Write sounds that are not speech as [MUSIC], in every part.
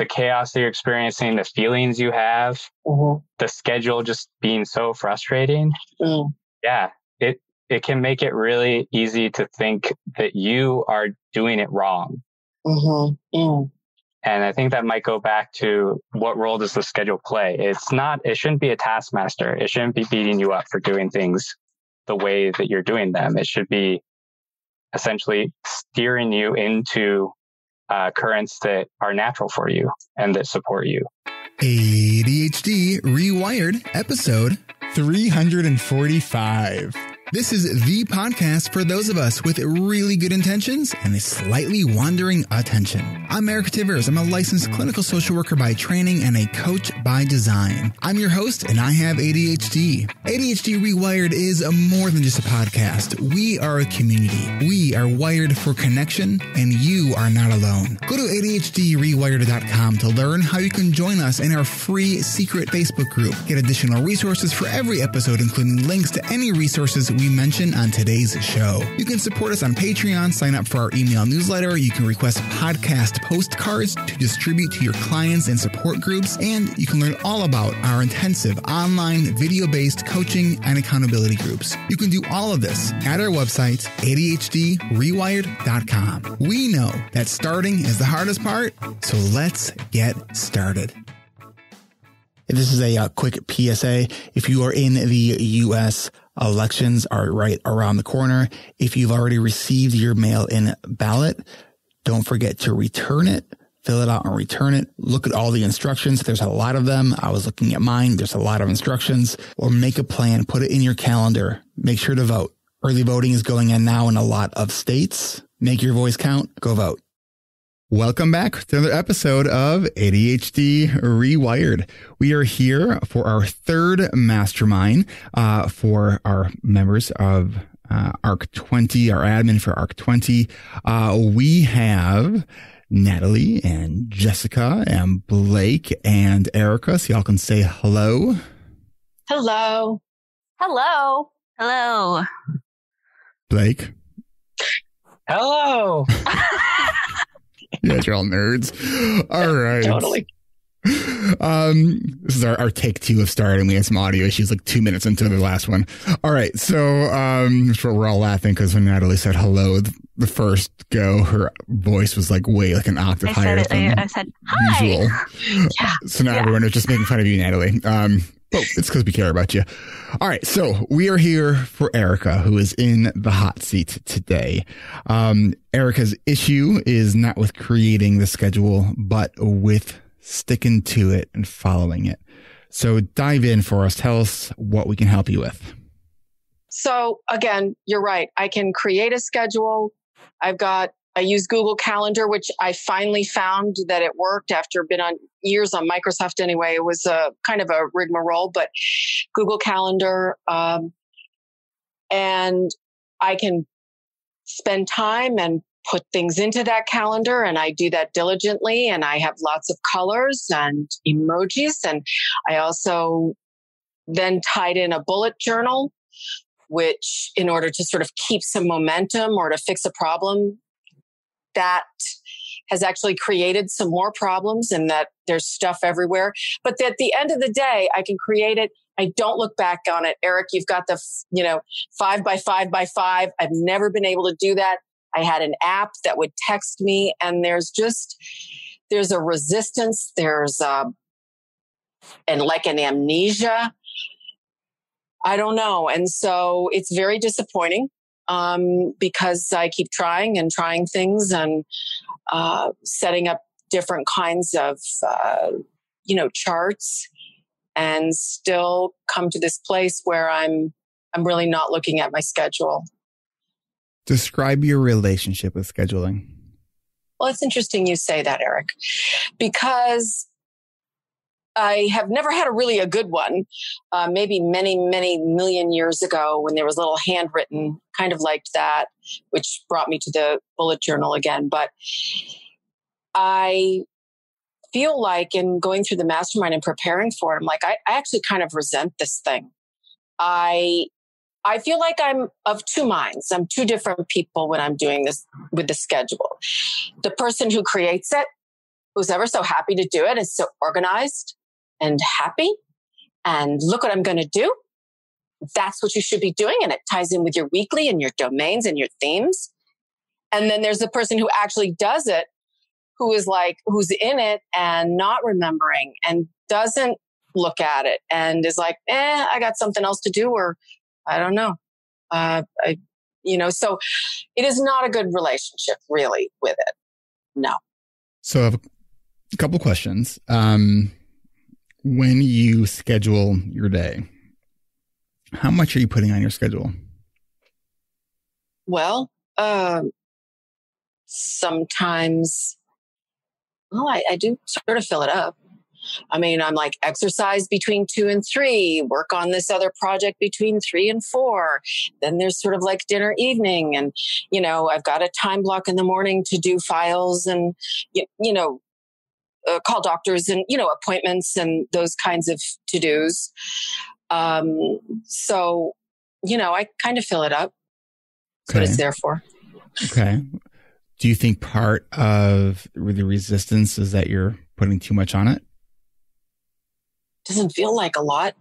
the chaos that you're experiencing, the feelings you have, Mhm. the schedule just being so frustrating, Mm. yeah, it it can make it really easy to think that you are doing it wrong. Mhm. Mm. And I think that might go back to what role does the schedule play? It's not, it shouldn't be a taskmaster. It shouldn't be beating you up for doing things the way that you're doing them. It should be essentially steering you into uh, currents that are natural for you and that support you. ADHD Rewired, episode 345. This is the podcast for those of us with really good intentions and a slightly wandering attention. I'm Eric Tivers. I'm a licensed clinical social worker by training and a coach by design. I'm your host and I have ADHD. ADHD Rewired is more than just a podcast. We are a community. We are wired for connection and you are not alone. Go to ADHDrewired.com to learn how you can join us in our free secret Facebook group. Get additional resources for every episode, including links to any resources we mention on today's show. You can support us on Patreon, sign up for our email newsletter. You can request podcast postcards to distribute to your clients and support groups. And you can learn all about our intensive online video based coaching and accountability groups. You can do all of this at our website, ADHDrewired.com. We know that starting is the hardest part, so let's get started. This is a uh, quick PSA. If you are in the U.S., elections are right around the corner. If you've already received your mail in ballot, don't forget to return it. Fill it out and return it. Look at all the instructions. There's a lot of them. I was looking at mine. There's a lot of instructions or make a plan. Put it in your calendar. Make sure to vote. Early voting is going on now in a lot of states. Make your voice count. Go vote. Welcome back to another episode of ADHD Rewired. We are here for our third mastermind uh, for our members of uh, ARC 20, our admin for ARC 20. Uh, we have Natalie and Jessica and Blake and Erika. So y'all can say hello. Hello. Hello. Hello. Blake. Hello. [LAUGHS] [LAUGHS] You guys are all nerds. All right. Totally. Um, this is our, our take two of starting. We had some audio issues like two minutes into the last one. All right. So, um, that's what we're all laughing because when Natalie said hello, th- the first go, her voice was like way like an octave I higher said it. than I, I said hi. usual. [LAUGHS] Yeah. So now Yeah. everyone is just making fun of you, Natalie. Um, well, it's because we care about you. All right. So we are here for Erika, who is in the hot seat today. Um, Erika's issue is not with creating the schedule, but with sticking to it and following it. So dive in for us. Tell us what we can help you with. So again, you're right. I can create a schedule. I've got I use Google Calendar, which I finally found that it worked after been on years on Microsoft anyway. It was a kind of a rigmarole, but Google Calendar, um, and I can spend time and put things into that calendar, and I do that diligently. And I have lots of colors and emojis, and I also then tied in a bullet journal which in order to sort of keep some momentum or to fix a problem that has actually created some more problems and that there's stuff everywhere. But at the end of the day i can create it. I don't look back on it. Eric you've got the you know five by five by five. I've never been able to do that. I had an app that would text me and there's just there's a resistance. There's a, and like an amnesia. I don't know. And so it's very disappointing um, because I keep trying and trying things and uh, setting up different kinds of, uh, you know, charts and still come to this place where I'm, I'm really not looking at my schedule. Describe your relationship with scheduling. Well, it's interesting you say that, Eric, because I have never had a really a good one. Uh, maybe many, many million years ago when there was a little handwritten, kind of like that, which brought me to the bullet journal again. But I feel like in going through the mastermind and preparing for it, I'm like, I, I actually kind of resent this thing. I I feel like I'm of two minds. I'm two different people when I'm doing this with the schedule. The person who creates it who's ever so happy to do it is so organized and happy and look what I'm going to do. That's what you should be doing. And it ties in with your weekly and your domains and your themes. And then there's the person who actually does it, who is like, who's in it and not remembering and doesn't look at it and is like, eh, I got something else to do, or I don't know. Uh, I, you know, so it is not a good relationship really with it. No. So I have a couple questions. Um, when you schedule your day, how much are you putting on your schedule? Well, uh, sometimes, well, I, I do sort of fill it up. I mean, I'm like exercise between two and three, work on this other project between three and four. Then there's sort of like dinner evening. And, you know, I've got a time block in the morning to do files and, you, you know, uh, call doctors and, you know, appointments and those kinds of to dos. Um, so, you know, I kind of fill it up. That's okay. what it's there for. Okay. Do you think part of the resistance is that you're putting too much on it? doesn't feel like a lot.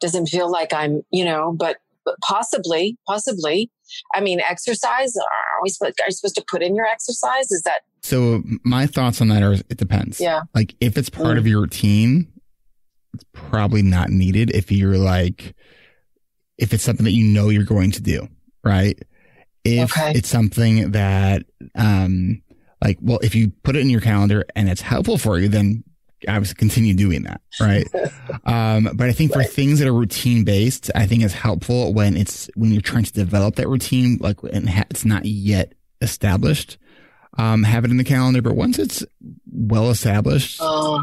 Doesn't feel like I'm, you know, but, but possibly, possibly. I mean, exercise. Are we supposed, are you supposed to put in your exercise? Is that so? My thoughts on that are it depends. Yeah. Like if it's part mm. of your routine, it's probably not needed. If you're like, if it's something that you know you're going to do, right? If okay. it's something that, um, like, well, if you put it in your calendar and it's helpful for you, then obviously continue doing that, right? [LAUGHS] um, but I think for things that are routine based, I think it's helpful when it's when you're trying to develop that routine, like and it's not yet established. Um, have it in the calendar, but once it's well established, uh,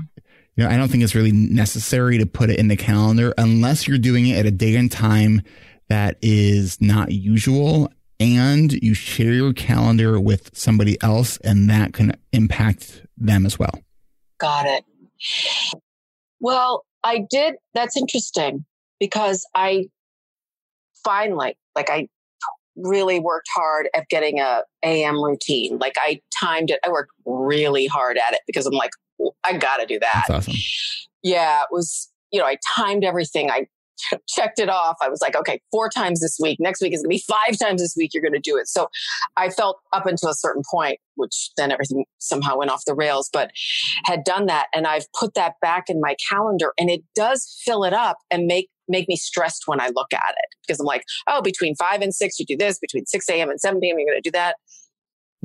you know, I don't think it's really necessary to put it in the calendar unless you're doing it at a day and time that is not usual and you share your calendar with somebody else and that can impact them as well. Got it. Well, I did. That's interesting because I finally, like, I really worked hard at getting a AM routine. Like, I timed it. I worked really hard at it because I'm like, I got to do that. Awesome. Yeah, it was. You know, I timed everything. I [LAUGHS] checked it off. I was like, okay, four times this week. Next week is going to be five times this week. You're going to do it. So I felt up until a certain point, which then everything somehow went off the rails, but had done that. And I've put that back in my calendar and it does fill it up and make make me stressed when I look at it because I'm like, oh, between five and six, you do this. Between 6 a.m. and 7 p.m., you're going to do that.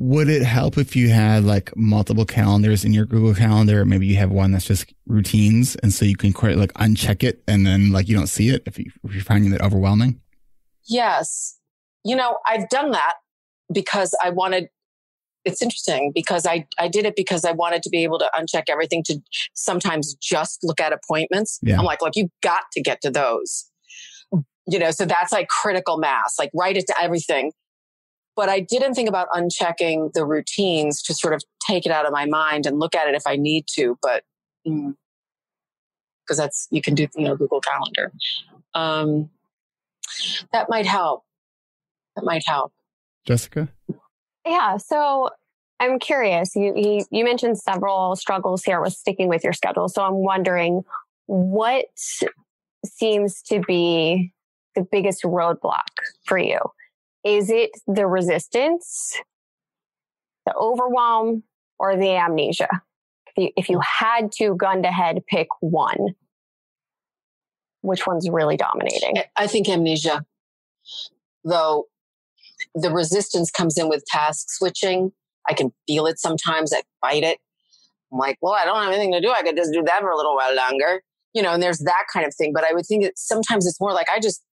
Would it help if you had like multiple calendars in your Google Calendar? Maybe you have one that's just routines, and so you can quite like uncheck it, and then like you don't see it if, you, if you're finding it overwhelming. Yes, you know I've done that because I wanted. It's interesting because I I did it because I wanted to be able to uncheck everything to sometimes just look at appointments. Yeah. I'm like, like you've got to get to those, you know. So that's like critical mass. Like write it to everything but I didn't think about unchecking the routines to sort of take it out of my mind and look at it if I need to. But because mm, that's you can do you know Google Calendar. Um, that might help. That might help. Jessica. Yeah. So I'm curious. You, you you mentioned several struggles here with sticking with your schedule. So I'm wondering what seems to be the biggest roadblock for you is it the resistance, the overwhelm, or the amnesia? If you, if you hmm. had to gun to head pick one, which one's really dominating? I think amnesia, though the resistance comes in with task switching. I can feel it sometimes. I fight it. I'm like, well, I don't have anything to do. I could just do that for a little while longer, you know, and there's that kind of thing. But I would think that sometimes it's more like I just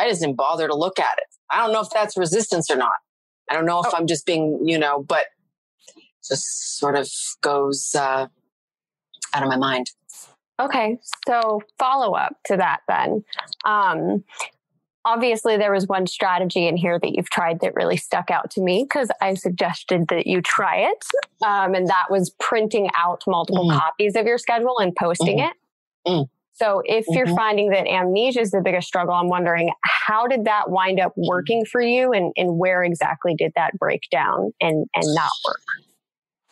I just didn't bother to look at it. I don't know if that's resistance or not. I don't know if oh. I'm just being, you know, but just sort of goes uh, out of my mind. Okay, so follow up to that then. Um, obviously, there was one strategy in here that you've tried that really stuck out to me because I suggested that you try it, um, and that was printing out multiple mm. copies of your schedule and posting mm. it. Mm. So if mm-hmm. you're finding that amnesia is the biggest struggle, I'm wondering how did that wind up working for you and, and where exactly did that break down and, and not work?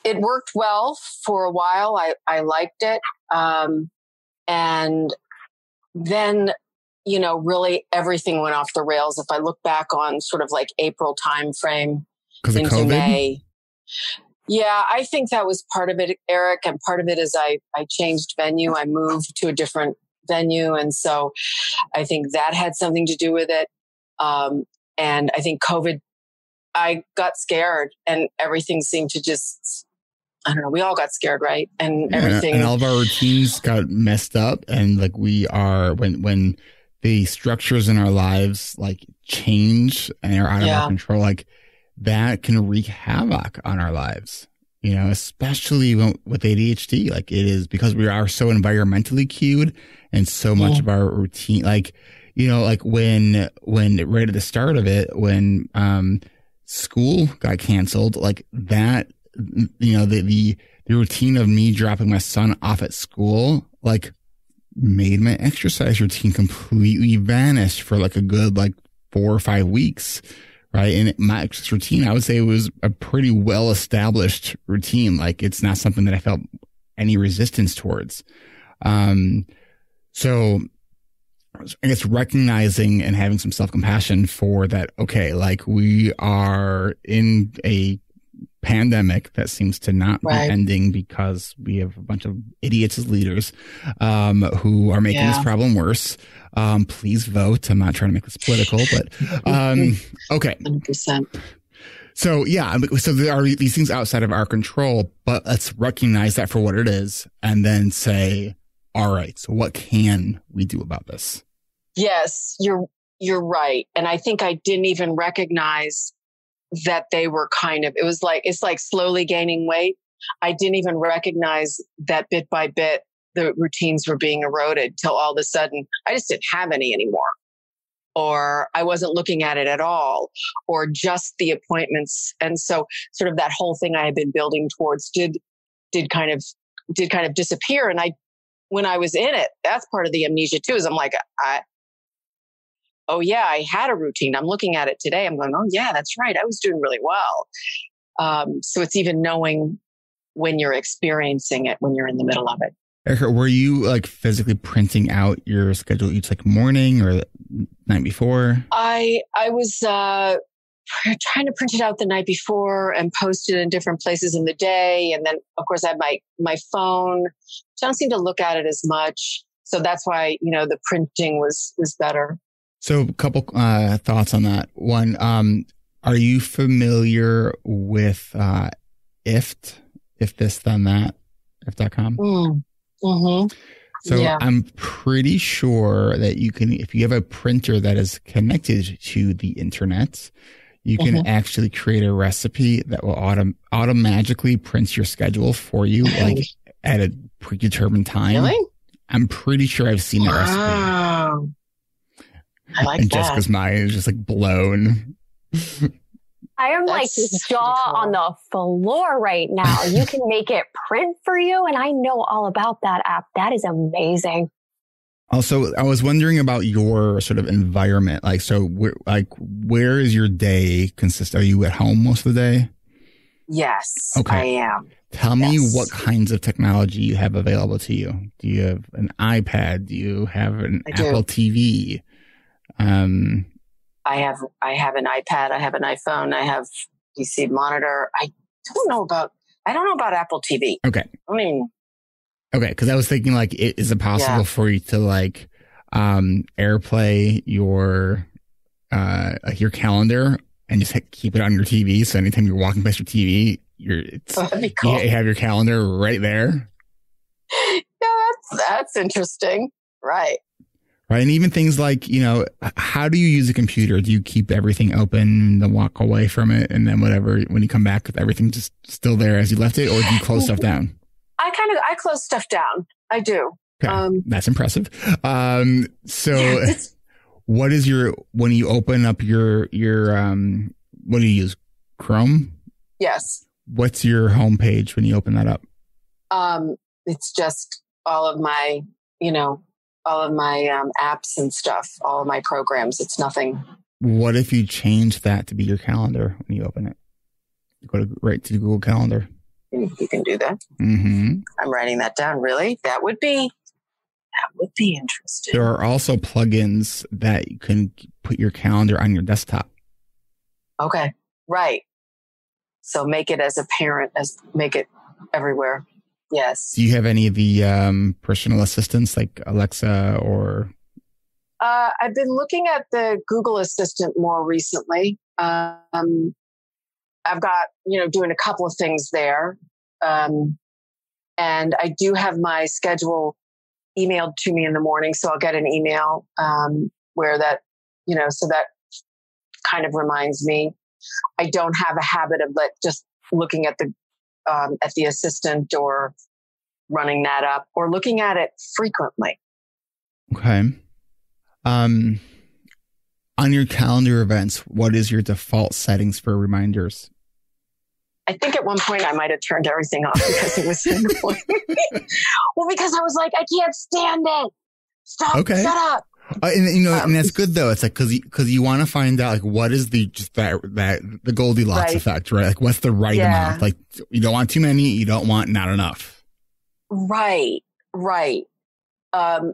it worked well for a while. I, I liked it. Um, and then, you know, really everything went off the rails. If I look back on sort of like April timeframe into COVID? May. Yeah, I think that was part of it, Eric. And part of it is I, I changed venue. I moved to a different venue. And so I think that had something to do with it. Um, and I think COVID, I got scared and everything seemed to just, I don't know, we all got scared, right? And everything. and all of our routines got messed up and like we are when when the structures in our lives like change and are out of Yeah. our control like that can wreak havoc on our lives you know especially when, with adhd like it is because we are so environmentally cued and so much Yeah. of our routine like you know like when when right at the start of it when um school got canceled like that you know the the the routine of me dropping my son off at school like made my exercise routine completely vanish for like a good like four or five weeks right and my routine i would say it was a pretty well established routine like it's not something that i felt any resistance towards um so I guess recognizing and having some self compassion for that. Okay, like we are in a pandemic that seems to not Right. be ending because we have a bunch of idiots as leaders um, who are making this problem worse. Um, please vote. I'm not trying to make this political, but um, [LAUGHS] okay. 100%. So yeah, so there are these things outside of our control, but let's recognize that for what it is, and then say, all right, so what can we do about this? Yes, you're you're right. And I think I didn't even recognize that they were kind of it was like it's like slowly gaining weight. I didn't even recognize that bit by bit the routines were being eroded till all of a sudden I just didn't have any anymore. Or I wasn't looking at it at all, or just the appointments. And so sort of that whole thing I had been building towards did did kind of did kind of disappear. And I when I was in it, that's part of the amnesia too, is I'm like, I oh yeah, I had a routine. I'm looking at it today. I'm going, oh yeah, that's right. I was doing really well. Um, so it's even knowing when you're experiencing it, when you're in the middle of it. Erika, were you like physically printing out your schedule each like morning or the night before? I I was uh, trying to print it out the night before and post it in different places in the day, and then of course I had my my phone. Don't seem to look at it as much, so that's why you know the printing was was better. So a couple uh, thoughts on that. One, um, are you familiar with uh, IFTTT? If this, then that, if.com? Mm. hmm So Yeah. I'm pretty sure that you can, if you have a printer that is connected to the internet, you can Mhm. actually create a recipe that will autom- automatically print your schedule for you, like at a predetermined time. Really? I'm pretty sure I've seen that recipe. Wow. I like and that. Jessica's mind is just like blown. [LAUGHS] I am like That's jaw cool. on the floor right now. [LAUGHS] You can make it print for you, and I know all about that app. That is amazing. Also, I was wondering about your sort of environment. Like, so where, like, where is your day consist? Are you at home most of the day? Yes, Okay. I am. Tell me what kinds of technology you have available to you. Do you have an iPad? Do you have an I do. Apple TV? Um, I have I have an iPad, I have an iPhone, I have PC monitor. I don't know about I don't know about Apple TV. okay. I mean, Okay. Cause I was thinking like, is it possible Yeah. for you to like, um, airplay your, uh, like your calendar and just keep it on your TV. So anytime you're walking past your TV, you're, [LAUGHS] be cool. you have your calendar right there. [LAUGHS] Yeah, that's that's interesting. Right. Right. And even things like, you know, how do you use a computer? Do you keep everything open and then walk away from it? And then whatever, when you come back, with everything just still there as you left it? Or do you close stuff down? I kind of I close stuff down. I do. Okay. Um That's impressive. Um, so [LAUGHS] what is your, when you open up your, your, um, what do you use? Chrome? yes. What's your homepage when you open that up? Um it's just all of my, you know, all of my um, apps and stuff, all of my programs. It's nothing. What if you change that to be your calendar when you open it? You go to right to Google Calendar. You can do that. Mm-hmm. I'm writing that down. Really? That would be that would be interesting. There are also plugins that you can put your calendar on your desktop. Okay. Right. So make it as apparent as make it everywhere. Yes. Do you have any of the um, personal assistants like Alexa or? Uh, I've been looking at the Google Assistant more recently. Um, I've got, you know, doing a couple of things there. Um, and I do have my schedule emailed to me in the morning. So I'll get an email um, where that, you know, so that kind of reminds me. I don't have a habit of like just looking at the um, at the assistant or running that up or looking at it frequently. Okay. Um, on your calendar events, what is your default settings for reminders? I think at one point I might have turned everything off because it was annoying. [LAUGHS] well, because I was like, I can't stand it. Stop. Okay. Shut up. Uh, and you know, Um, and that's good though. It's like because because you, want to find out like what is the just that that the Goldilocks Right. effect, right? Like what's the right Yeah. amount? Like you don't want too many, you don't want not enough. Right. Right. Um,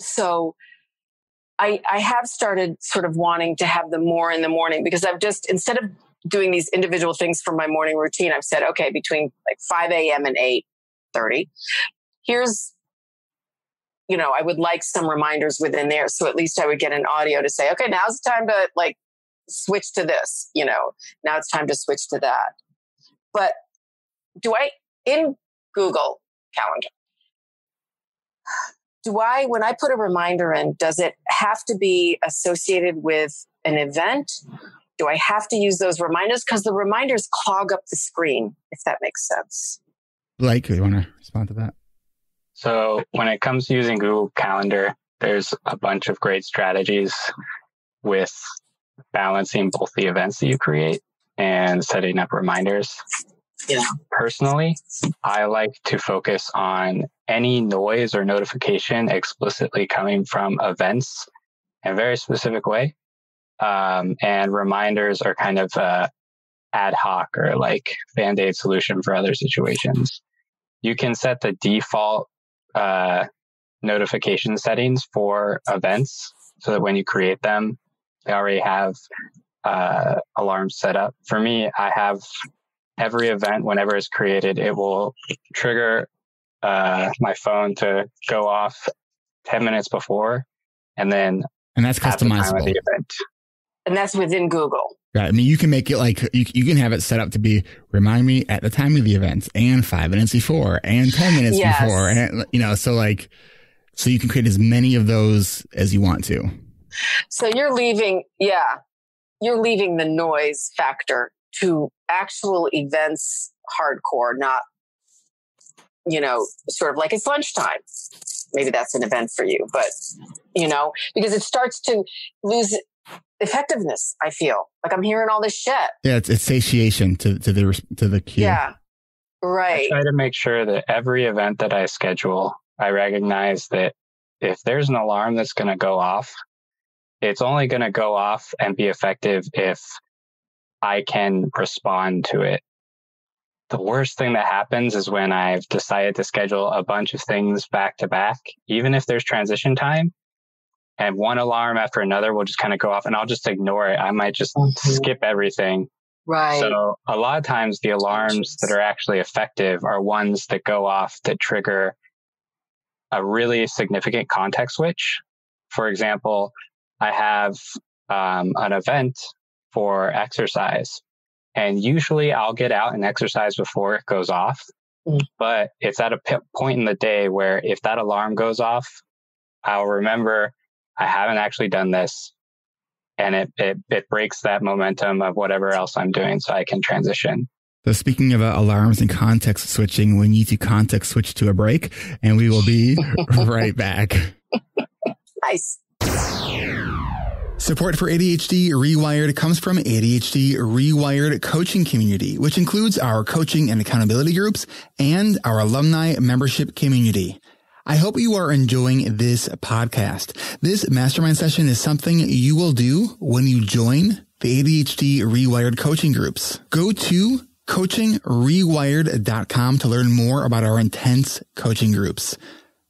so I, I have started sort of wanting to have them more in the morning because I've just, instead of doing these individual things for my morning routine, I've said, okay, between like 5 a.m. and 8 30, here's, you know, I would like some reminders within there. So at least I would get an audio to say, okay, now's the time to like switch to this, you know, now it's time to switch to that. But do I, in Google Calendar, do I, when I put a reminder in, does it have to be associated with an event? Do I have to use those reminders? Because the reminders clog up the screen, if that makes sense. Blake, you want to respond to that? So when it comes to using Google Calendar, there's a bunch of great strategies with balancing both the events that you create and setting up reminders. Yeah. Personally, I like to focus on any noise or notification explicitly coming from events in a very specific way. Um, and reminders are kind of uh, ad hoc or like band aid solution for other situations. You can set the default uh, notification settings for events so that when you create them, they already have uh, alarms set up. For me, I have every event, whenever it's created, it will trigger uh, my phone to go off 10 minutes before and then And that's at the time of customizable. the event. And that's within Google. Right. I mean, you can make it like you, you can have it set up to be remind me at the time of the event and five minutes before and 10 [SIGHS] minutes Yes. before. And, you know, so like, so you can create as many of those as you want to. So you're leaving, yeah, you're leaving the noise factor to actual events hardcore, not, you know, sort of like it's lunchtime. Maybe that's an event for you, but, you know, because it starts to lose effectiveness, I feel. Like I'm hearing all this shit. Yeah. It's, it's satiation to, to the, to the cue. Yeah. right. I Right. try to make sure that every event that I schedule, I recognize that if there's an alarm that's going to go off, it's only going to go off and be effective if I can respond to it. The worst thing that happens is when I've decided to schedule a bunch of things back to back, even if there's transition time and one alarm after another will just kind of go off and I'll just ignore it. I might just Mhm. skip everything Right. so a lot of times the alarms that are actually effective are ones that go off that trigger a really significant context switch. For example, I have um, an event for exercise and usually I'll get out and exercise before it goes off. Mm. But it's at a p- point in the day where if that alarm goes off, I'll remember I haven't actually done this and it, it, it breaks that momentum of whatever else I'm doing so I can transition. So speaking of uh, alarms and context switching, we need to context switch to a break and we will be [LAUGHS] right back. nice. Support for ADHD Rewired comes from ADHD Rewired Coaching Community, which includes our coaching and accountability groups and our alumni membership community. I hope you are enjoying this podcast. This mastermind session is something you will do when you join the ADHD Rewired coaching groups. Go to coachingrewired.com to learn more about our intense coaching groups.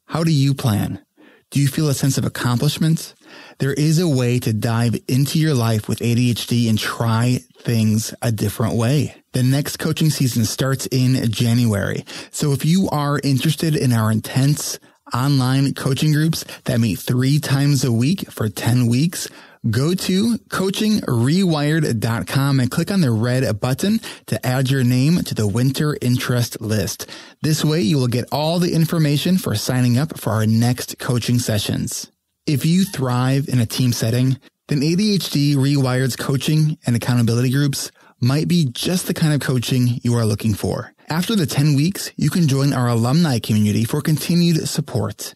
How do you plan? Do you feel a sense of accomplishment? There is a way to dive into your life with ADHD and try things a different way. The next coaching season starts in January. So if you are interested in our intense online coaching groups that meet three times a week for 10 weeks, go to coachingrewired.com and click on the red button to add your name to the winter interest list. This way you will get all the information for signing up for our next coaching sessions. If you thrive in a team setting, then ADHD Rewired's coaching and accountability groups might be just the kind of coaching you are looking for. After the 10 weeks, you can join our alumni community for continued support.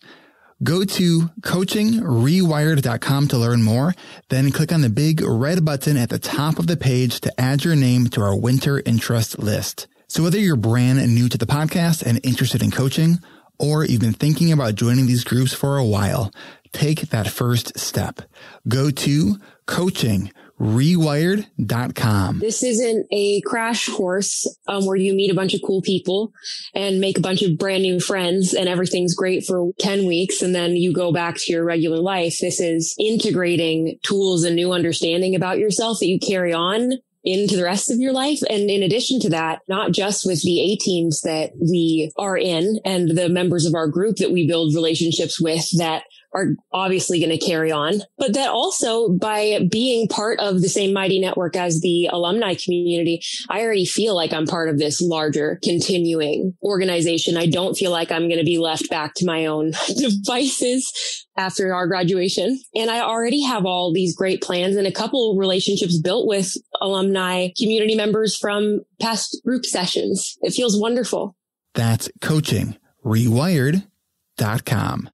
Go to coachingrewired.com to learn more, then click on the big red button at the top of the page to add your name to our winter interest list. So whether you're brand new to the podcast and interested in coaching, or you've been thinking about joining these groups for a while, take that first step. Go to coaching rewired.com. This isn't a crash course um, where you meet a bunch of cool people and make a bunch of brand new friends and everything's great for 10 weeks and then you go back to your regular life. This is integrating tools and new understanding about yourself that you carry on into the rest of your life. And in addition to that, not just with the A teams that we are in and the members of our group that we build relationships with that are obviously going to carry on, but that also by being part of the same mighty network as the alumni community, I already feel like I'm part of this larger continuing organization. I don't feel like I'm going to be left back to my own [LAUGHS] devices after our graduation. And I already have all these great plans and a couple relationships built with alumni community members from past group sessions. It feels wonderful. That's coaching rewired.com.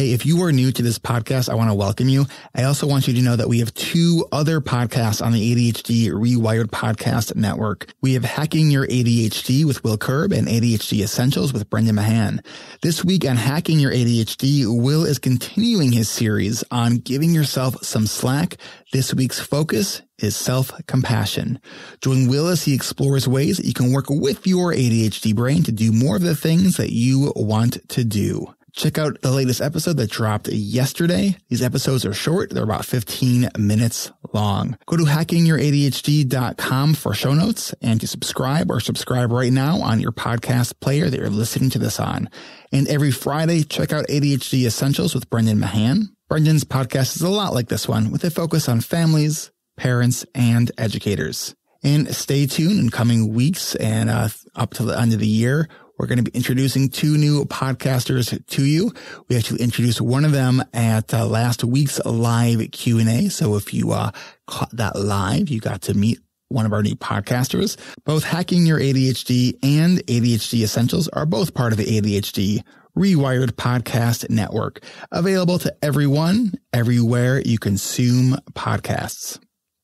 Hey, if you are new to this podcast, I want to welcome you. I also want you to know that we have two other podcasts on the ADHD Rewired Podcast Network. We have Hacking Your ADHD with Will Curb and ADHD Essentials with Brendan Mahan. This week on Hacking Your ADHD, Will is continuing his series on giving yourself some slack. This week's focus is self-compassion. Join Will as he explores ways that you can work with your ADHD brain to do more of the things that you want to do. Check out the latest episode that dropped yesterday. These episodes are short. They're about 15 minutes long. Go to hackingyouradhd.com for show notes and to subscribe or subscribe right now on your podcast player that you're listening to this on. And every Friday, check out ADHD Essentials with Brendan Mahan. Brendan's podcast is a lot like this one with a focus on families, parents, and educators. And stay tuned in coming weeks and uh, up to the end of the year. We're going to be introducing two new podcasters to you. We actually introduced one of them at uh, last week's live Q&A. So if you uh, caught that live, you got to meet one of our new podcasters. Both Hacking Your ADHD and ADHD Essentials are both part of the ADHD Rewired Podcast Network, available to everyone, everywhere you consume podcasts.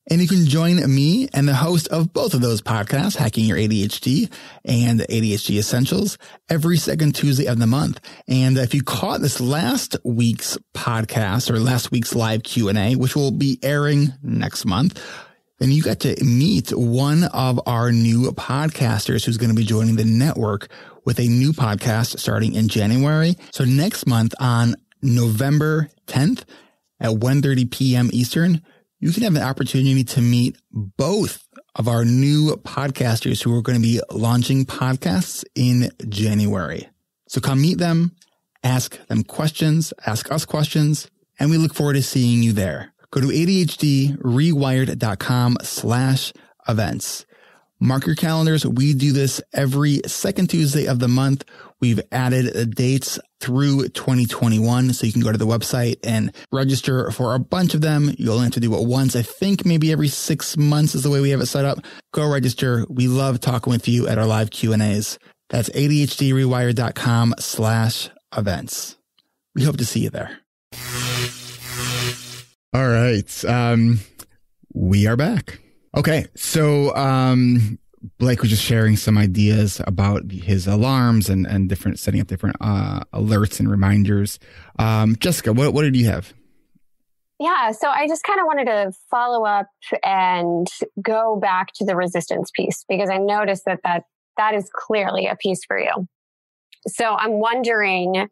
And you can join me and the host of both of those podcasts, Hacking Your ADHD and ADHD Essentials, every second Tuesday of the month. And if you caught this last week's podcast or last week's live Q&A, which will be airing next month, then you got to meet one of our new podcasters who's going to be joining the network with a new podcast starting in January. So next month on November 10th at 1.30 p.m. Eastern, you can have an opportunity to meet both of our new podcasters who are going to be launching podcasts in January. So come meet them, ask them questions, ask us questions, and we look forward to seeing you there. Go to ADHDrewired.com slash events. Mark your calendars. We do this every second Tuesday of the month. We've added the dates through 2021. So you can go to the website and register for a bunch of them. You'll only have to do it once. I think maybe every six months is the way we have it set up. Go register. We love talking with you at our live Q and A's. That's ADHDrewired.com slash events. We hope to see you there. All right. Um, we are back. Okay. So, um, Blake was just sharing some ideas about his alarms and, and different setting up different uh, alerts and reminders. Um, Jessica, what what did you have? Yeah, so I just kind of wanted to follow up and go back to the resistance piece because I noticed that that, that is clearly a piece for you. So I'm wondering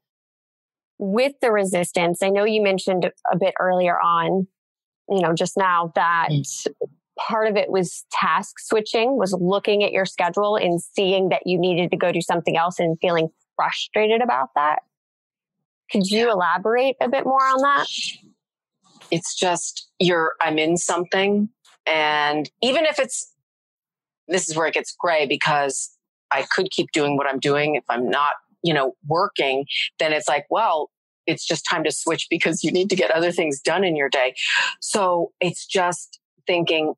with the resistance, I know you mentioned a bit earlier on, you know, just now that mm. Part of it was task switching, was looking at your schedule and seeing that you needed to go do something else and feeling frustrated about that. Could you elaborate a bit more on that? It's just you're, I'm in something. And even if it's, this is where it gets gray because I could keep doing what I'm doing. If I'm not, you know, working, then it's like, well, it's just time to switch because you need to get other things done in your day. So it's just thinking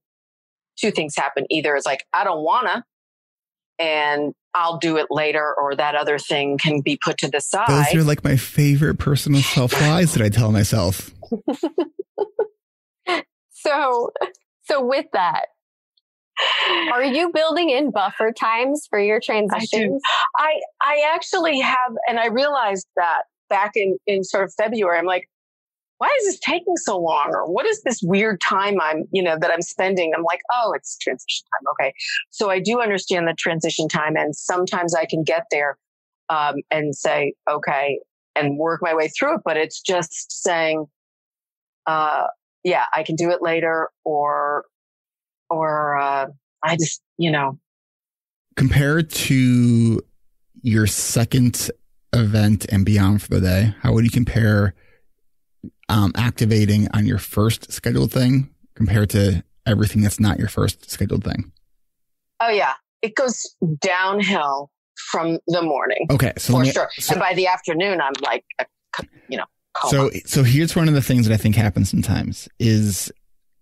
two things happen. Either it's like, I don't wanna, and I'll do it later, or that other thing can be put to the side. Those are like my favorite personal self lies that I tell myself. [LAUGHS] so, so with that, are you building in buffer times for your transitions? I, I, I actually have, and I realized that back in, in sort of February, I'm like, why is this taking so long? Or what is this weird time I'm, you know, that I'm spending? I'm like, oh, it's transition time. Okay. So I do understand the transition time. And sometimes I can get there, um, and say, okay, and work my way through it. But it's just saying, uh, yeah, I can do it later or, or, uh, I just, you know. Compared to your second event and beyond for the day, how would you compare um, activating on your first scheduled thing compared to everything that's not your first scheduled thing? Oh yeah, it goes downhill from the morning. Okay, so for me, sure. So, and by the afternoon, I'm like, you know. Coma. So so here's one of the things that I think happens sometimes is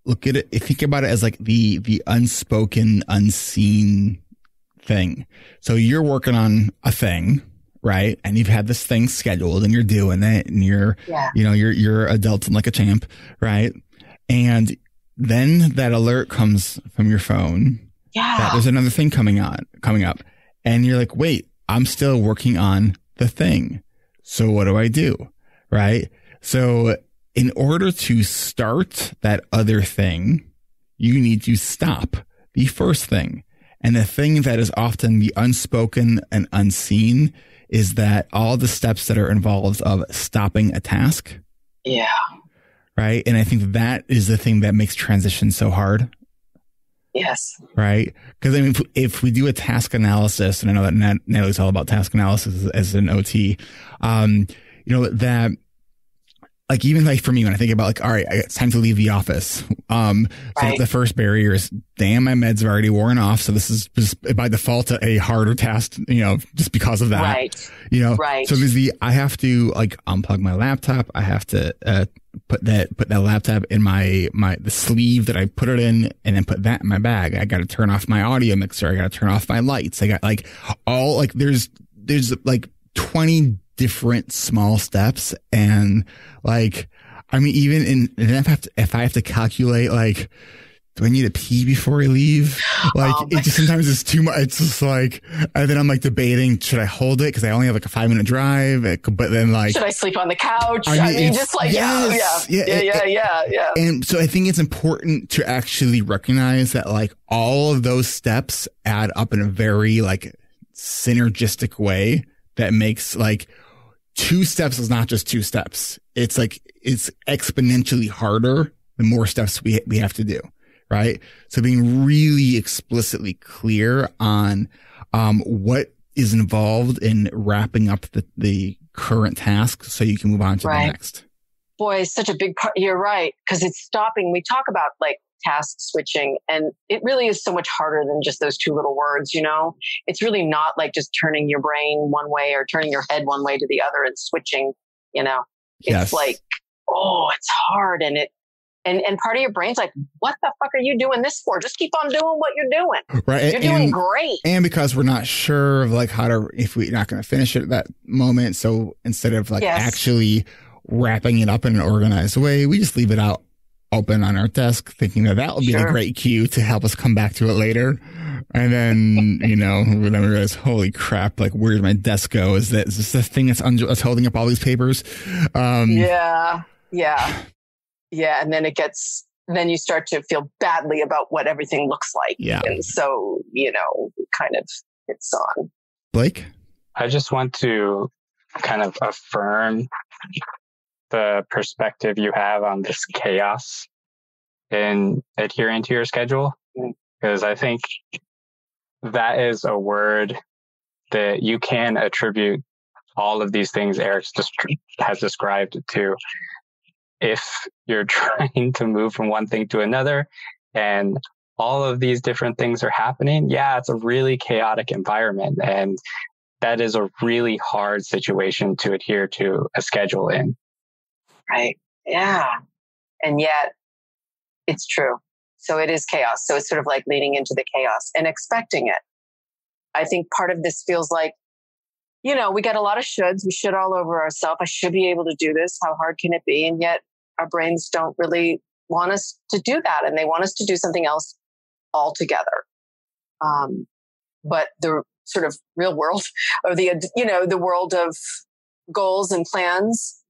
look at it. Think about it as like the the unspoken, unseen thing. So you're working on a thing right? And you've had this thing scheduled and you're doing it and you're, yeah. you know, you're, you're adulting like a champ, right? And then that alert comes from your phone. Yeah. That there's another thing coming on, coming up. And you're like, wait, I'm still working on the thing. So what do I do? Right. So in order to start that other thing, you need to stop the first thing. And the thing that is often the unspoken and unseen is that all the steps that are involved of stopping a task. Yeah. Right. And I think that is the thing that makes transition so hard. Yes. Right. Because I mean, if, if, we do a task analysis, and I know that Nat- Natalie's all about task analysis as, as an OT, um, you know, that like even like for me when I think about like all right it's time to leave the office. Um so right. the first barrier is damn my meds are already worn off. So this is just by default a harder task you know just because of that right. you know? Right. So there's the I have to like unplug my laptop. I have to uh put that put that laptop in my my the sleeve that I put it in and then put that in my bag. I got to turn off my audio mixer. I got to turn off my lights. I got like all like there's there's like 20 different small steps and like I mean even in if I have to, if I have to calculate like do I need to pee before I leave? [GASPS] Like oh it just sometimes it's too much. It's just like, and then I'm like debating, should I hold it? Cause I only have like a five minute drive, but then like, should I sleep on the couch? I mean, I mean just like, yes, yeah, yeah, yeah, yeah, yeah, yeah. And so I think it's important to actually recognize that like all of those steps add up in a very like synergistic way that makes like two steps is not just two steps. It's like, it's exponentially harder the more steps we, we have to do. Right. So being really explicitly clear on, um, what is involved in wrapping up the, the current task so you can move on to right. the next. Boy, it's such a big part. You're right. Cause it's stopping. We talk about like task switching. And it really is so much harder than just those two little words, you know? It's really not like just turning your brain one way or turning your head one way to the other and switching, you know? It's yes. like, oh, it's hard. And it, and, and part of your brain's like, what the fuck are you doing this for? Just keep on doing what you're doing. Right. You're doing great. And because we're not sure of like how to, if we're not going to finish it at that moment. So instead of like yes. actually wrapping it up in an organized way, we just leave it out open on our desk, thinking that that would be sure. a great cue to help us come back to it later. And then, you know, [LAUGHS] then we realize, holy crap, like, where's my desk go? Is, that, is this the thing that's, un- that's holding up all these papers? Um, yeah. Yeah. Yeah. And then it gets, then you start to feel badly about what everything looks like. Yeah. And so, you know, kind of it's on. Blake? I just want to kind of affirm the perspective you have on this chaos in adhering to your schedule. Mm. Because I think that is a word that you can attribute all of these things Eric has described to if you're [LAUGHS] trying to move from one thing to another and all of these different things are happening. Yeah, it's a really chaotic environment and that is a really hard situation to adhere to a schedule in. Right. Yeah. And yet it's true. So it is chaos. So it's sort of like leading into the chaos and expecting it. I think part of this feels like, you know, we get a lot of shoulds. We should all over ourselves. I should be able to do this. How hard can it be? And yet our brains don't really want us to do that. And they want us to do something else altogether. Um, but the sort of real world [LAUGHS] or the, you know, the world of goals and plans,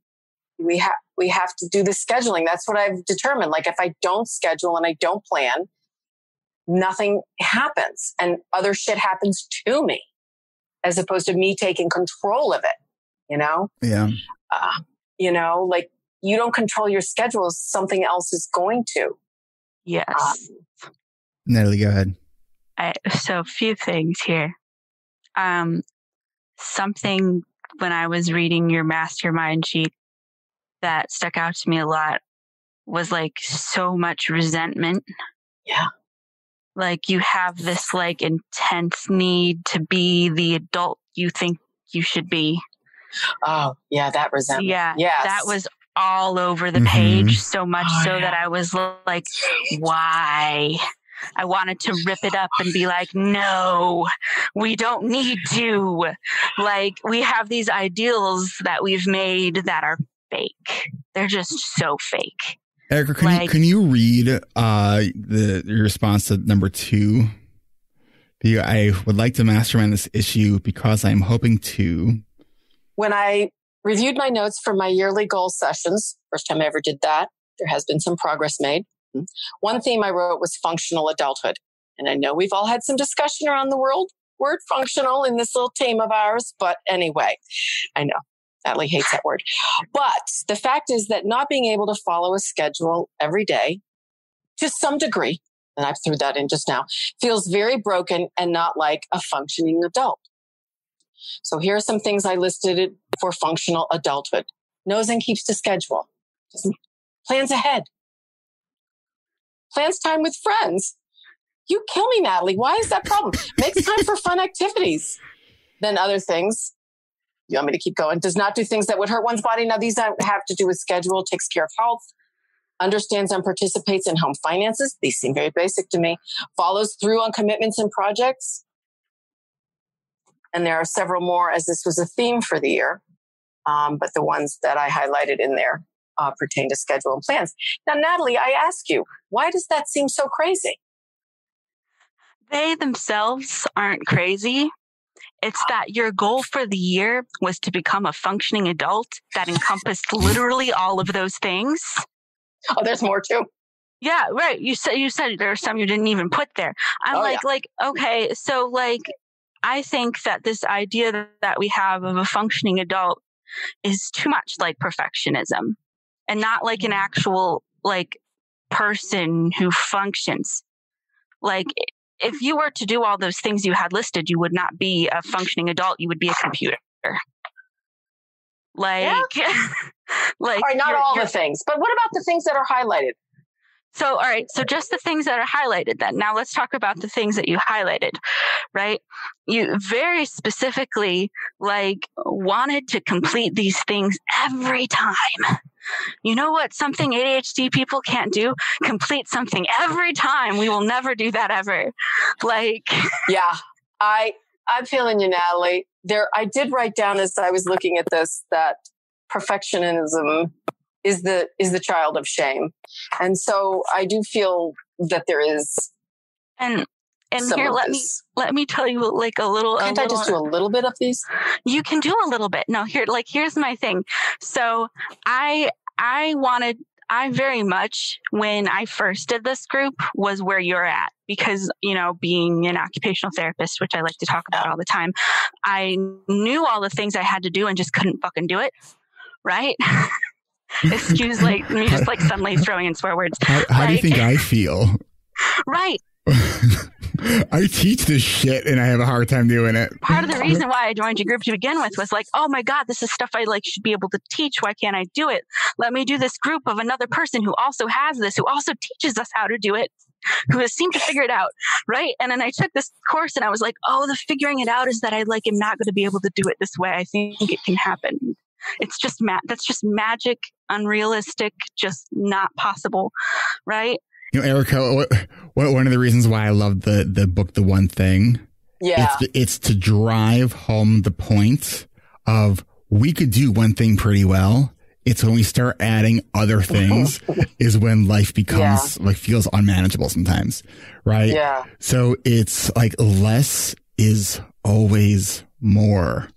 we have, we have to do the scheduling. That's what I've determined. Like if I don't schedule and I don't plan, nothing happens and other shit happens to me as opposed to me taking control of it, you know? Yeah. Uh, you know, like you don't control your schedule, something else is going to. Yes. Um, Natalie, go ahead. I, so a few things here. Um, something when I was reading your mastermind sheet that stuck out to me a lot was like so much resentment. Yeah. Like you have this like intense need to be the adult you think you should be. Oh, yeah, that resentment. Yeah. Yes. That was all over the mm-hmm. page so much oh, so yeah. that I was like, why? I wanted to rip it up and be like, no, we don't need to. Like, we have these ideals that we've made that are fake. They're just so fake. Erika, can like, you can you read uh the your response to number two? I would like to mastermind this issue because I'm hoping to. When I reviewed my notes from my yearly goal sessions, first time I ever did that, there has been some progress made. One theme I wrote was functional adulthood. And I know we've all had some discussion around the world word functional in this little team of ours, but anyway, I know Natalie hates that word. But the fact is that not being able to follow a schedule every day to some degree, and I threw that in just now, feels very broken and not like a functioning adult. So here are some things I listed for functional adulthood. Knows and keeps to schedule. plans ahead. Plans time with friends. You kill me, Natalie. Why is that problem? Makes time for fun activities. Then other things you want me to keep going? Does not do things that would hurt one's body. Now, these have to do with schedule, takes care of health, understands and participates in home finances. These seem very basic to me. Follows through on commitments and projects. And there are several more as this was a theme for the year. Um, but the ones that I highlighted in there uh, pertain to schedule and plans. Now, Natalie, I ask you, why does that seem so crazy? They themselves aren't crazy. It's that your goal for the year was to become a functioning adult that encompassed literally all of those things. Oh, there's more too. Yeah, right. You said you said there are some you didn't even put there. I'm oh, like, yeah. like, okay, so like, I think that this idea that we have of a functioning adult is too much like perfectionism, and not like an mm. actual like person who functions. Like if you were to do all those things you had listed, you would not be a functioning adult. You would be a computer. Like, yeah. like, [LAUGHS] not all the things, but what about the things that are highlighted? So, all right. So just the things that are highlighted then. Now let's talk about the things that you highlighted, right? You very specifically like wanted to complete these things every time. You know what? Something ADHD people can't do? Complete something every time. We will never do that ever. Like, [LAUGHS] yeah, I, I'm feeling you, Natalie. There, I did write down as I was looking at this that perfectionism is the is the child of shame, and so I do feel that there is. And and here let this. me let me tell you like a little can't a little, i just do a little bit of these you can do a little bit no here like here's my thing so i i wanted I very much, when I first did this group, was where you're at because, you know, being an occupational therapist, which I like to talk about all the time, I knew all the things I had to do and just couldn't fucking do it. Right. [LAUGHS] Excuse like me just like suddenly [LAUGHS] throwing in swear words. How, how like, do you think I feel? [LAUGHS] Right. I teach this shit and I have a hard time doing it. Part of the reason why I joined your group to begin with was like, oh my God, this is stuff I like should be able to teach. Why can't I do it? Let me do this group of another person who also has this, who also teaches us how to do it, who has seemed to figure it out. Right. And then I took this course and I was like, oh, the figuring it out is that I like am not going to be able to do it this way. I think it can happen. It's just ma- that's just magic, unrealistic, just not possible. Right. You know, Erika, what, what, one of the reasons why I love the, the book, The One Thing, Yeah. it's, it's to drive home the point of we could do one thing pretty well. It's when we start adding other [LAUGHS] things is when life becomes like feels unmanageable sometimes. Right. Yeah. So it's like less is always more.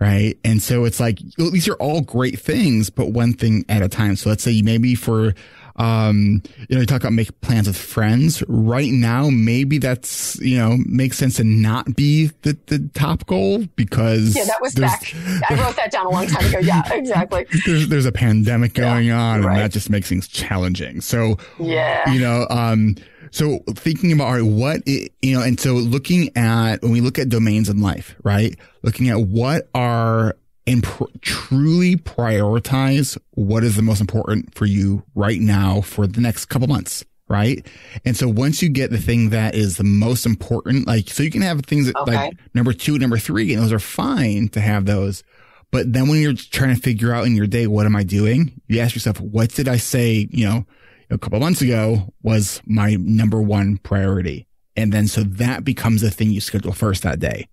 Right. And so it's like, these are all great things, but one thing at a time. So let's say maybe for, um, you know, you talk about make plans with friends right now. Maybe that's, you know, makes sense to not be the, the top goal because Yeah, that was back. I wrote that down a long time ago. Yeah, [LAUGHS] exactly. There's, there's a pandemic going on right. and that just makes things challenging. So, Yeah. you know, um, so thinking about all right, what i you know, and so looking at when we look at domains in life, right? Looking at what are and pr- truly prioritize what is the most important for you right now for the next couple months, right? And so once you get the thing that is the most important, like so you can have things that Okay. like number two, number three, and those are fine to have those. But then when you're trying to figure out in your day, what am I doing? You ask yourself, what did I say, you know, a couple months ago was my number one priority. And then so that becomes the thing you schedule first that day.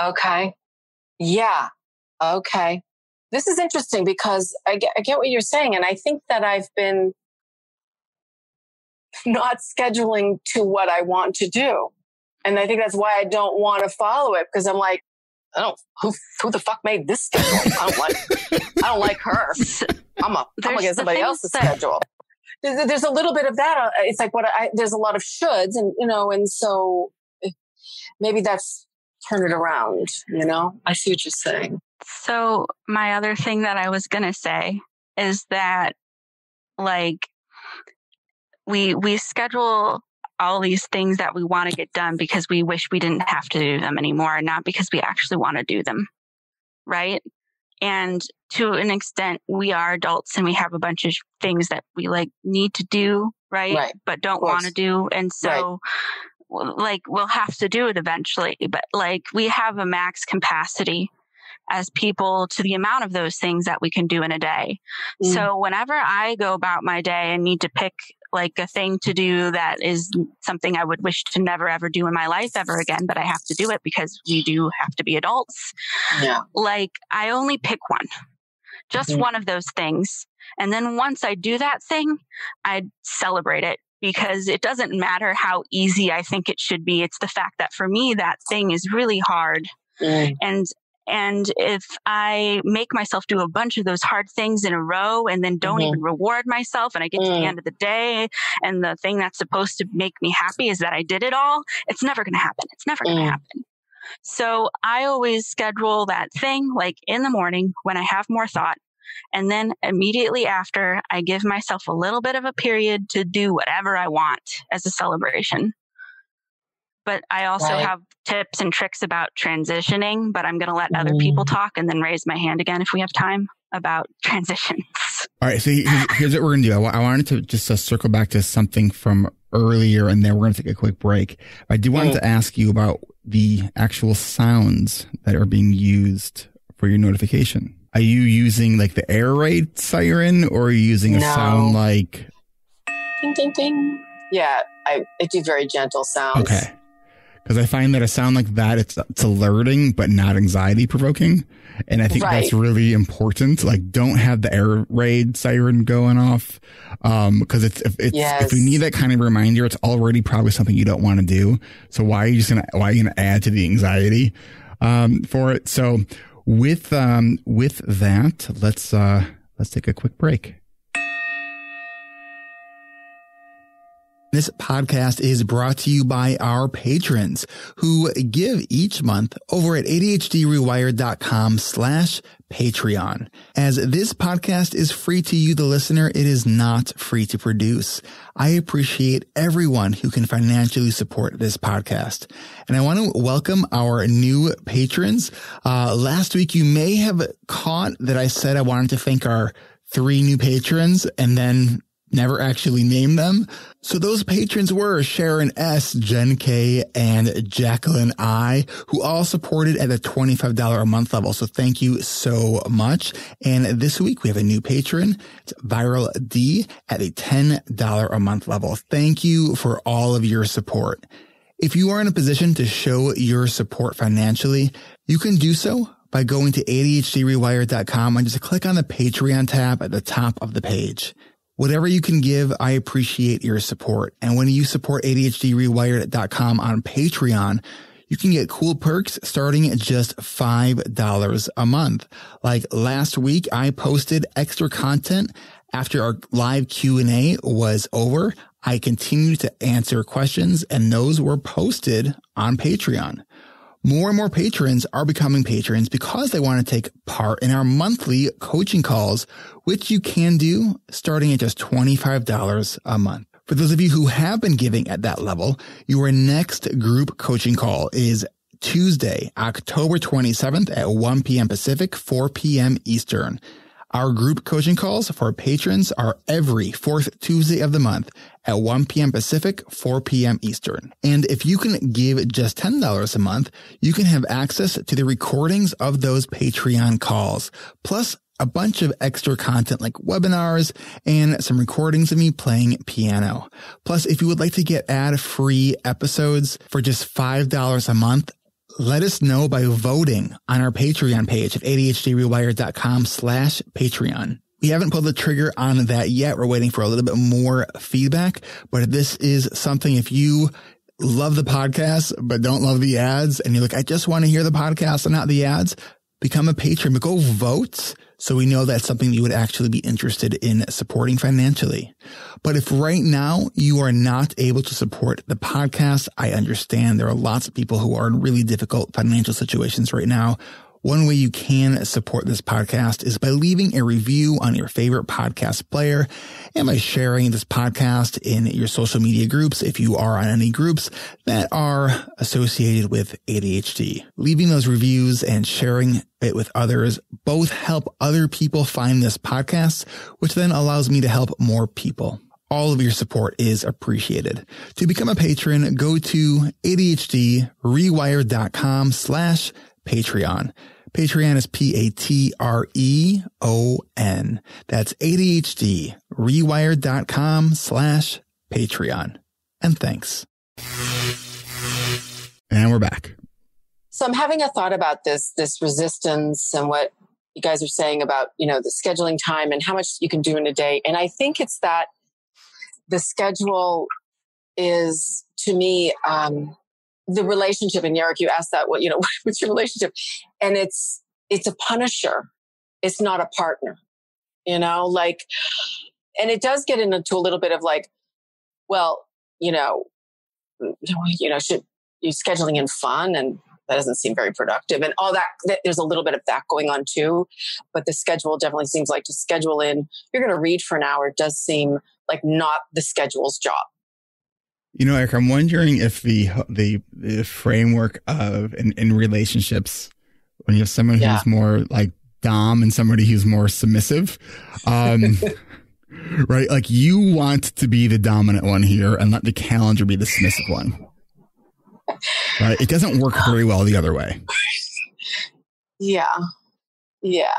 Okay. Yeah. Okay. This is interesting because I get, I get what you're saying. And I think that I've been [LAUGHS] not scheduling to what I want to do. And I think that's why I don't want to follow it because I'm like, I don't, who, who the fuck made this schedule? I don't like, I don't like her. I'm a, I'm There's gonna get somebody else's that- schedule. There's, there's a little bit of that. uh, It's like what I, there's a lot of shoulds and, you know, and so eh, maybe that's turn it around, you know? I see what you're saying. So my other thing that I was gonna say is that like we we schedule all these things that we want to get done because we wish we didn't have to do them anymore, not because we actually want to do them. Right. And to an extent, we are adults and we have a bunch of things that we like need to do, right? Right. But don't want to do. And so, well, like, we'll have to do it eventually. But like, we have a max capacity as people to the amount of those things that we can do in a day. Mm. So whenever I go about my day and need to pick like a thing to do that is something I would wish to never ever do in my life ever again, but I have to do it because we do have to be adults. Yeah. Like I only pick one, just Mhm. one of those things. And then once I do that thing, I celebrate it because it doesn't matter how easy I think it should be. It's the fact that for me, that thing is really hard Mm. and and if i make myself do a bunch of those hard things in a row and then don't Mhm. even reward myself and i get to Mm. the end of the day and the thing that's supposed to make me happy is that i did it all it's never going to happen it's never going to Mm. happen so i always schedule that thing like in the morning when i have more thought and then immediately after i give myself a little bit of a period to do whatever i want as a celebration but I also Right. have tips and tricks about transitioning, but I'm going to let other people Mm. talk and then raise my hand again if we have time about [LAUGHS] transitions. All right. So here's, here's what we're going to do. I, I wanted to just uh, circle back to something from earlier and then we're going to take a quick break. I do want Mm. to ask you about the actual sounds that are being used for your notification. Are you using like the air raid siren or are you using a No. sound like, Ding, ding, ding. Yeah, I, I do very gentle sounds. okay. Cause I find that a sound like that, it's, it's alerting, but not anxiety provoking. And I think that's really important. Like don't have the air raid siren going off. Um, cause it's, if it's, if you need that kind of reminder, it's already probably something you don't want to do. So why are you just going to, why are you going to add to the anxiety, um, for it? So with, um, with that, let's, uh, let's take a quick break. This podcast is brought to you by our patrons who give each month over at ADHDrewired.com slash Patreon. As this podcast is free to you, the listener, it is not free to produce. I appreciate everyone who can financially support this podcast. And I want to welcome our new patrons. Uh, last week, you may have caught that I said I wanted to thank our three new patrons and then never actually named them. So those patrons were Sharon S, Jen K, and Jacqueline I, who all supported at the $25 a month level. So thank you so much. And this week we have a new patron. It's Viral D at the $10 a month level. Thank you for all of your support. If you are in a position to show your support financially, you can do so by going to ADHDrewired.com and just click on the Patreon tab at the top of the page. Whatever you can give, I appreciate your support. And when you support ADHDrewired.com on Patreon, you can get cool perks starting at just $5 a month. Like last week, I posted extra content after our live Q&A was over. I continued to answer questions and those were posted on Patreon. More and more patrons are becoming patrons because they want to take part in our monthly coaching calls, which you can do starting at just $25 a month. For those of you who have been giving at that level, your next group coaching call is Tuesday, October 27th at 1 p.m. Pacific, 4 p.m. Eastern. Our group coaching calls for patrons are every fourth Tuesday of the month at 1 p.m. Pacific, 4 p.m. Eastern. And if you can give just $10 a month, you can have access to the recordings of those Patreon calls, plus a bunch of extra content like webinars and some recordings of me playing piano. Plus, if you would like to get ad free episodes for just $5 a month, let us know by voting on our Patreon page at ADHDrewired.com slash Patreon. We haven't pulled the trigger on that yet. We're waiting for a little bit more feedback, but this is something if you love the podcast, but don't love the ads and you're like, I just want to hear the podcast and not the ads, become a patron, but go vote so we know that's something you would actually be interested in supporting financially. But if right now you are not able to support the podcast, I understand there are lots of people who are in really difficult financial situations right now one way you can support this podcast is by leaving a review on your favorite podcast player and by sharing this podcast in your social media groups if you are on any groups that are associated with ADHD. Leaving those reviews and sharing it with others both help other people find this podcast, which then allows me to help more people. All of your support is appreciated. To become a patron, go to ADHDrewired.com slash Patreon. Patreon is P-A-T-R-E-O-N. That's ADHD, rewired.com slash Patreon. And thanks. And we're back. So I'm having a thought about this, this resistance and what you guys are saying about, you know, the scheduling time and how much you can do in a day. And I think it's that the schedule is to me, um, the relationship in Eric, you asked that, what, you know, [LAUGHS] what's your relationship? And it's, it's a punisher. It's not a partner, you know, like, and it does get into a little bit of like, well, you know, you know, should you scheduling in fun and that doesn't seem very productive and all that, that, there's a little bit of that going on too but the schedule definitely seems like to schedule in you're going to read for an hour does seem like not the schedule's job you know, Eric, I'm wondering if the the, the framework of in, in relationships when you have someone yeah. who's more like dom and somebody who's more submissive, um, [LAUGHS] right? Like you want to be the dominant one here and let the calendar be the submissive one, right? It doesn't work very well the other way. [LAUGHS] Yeah, yeah.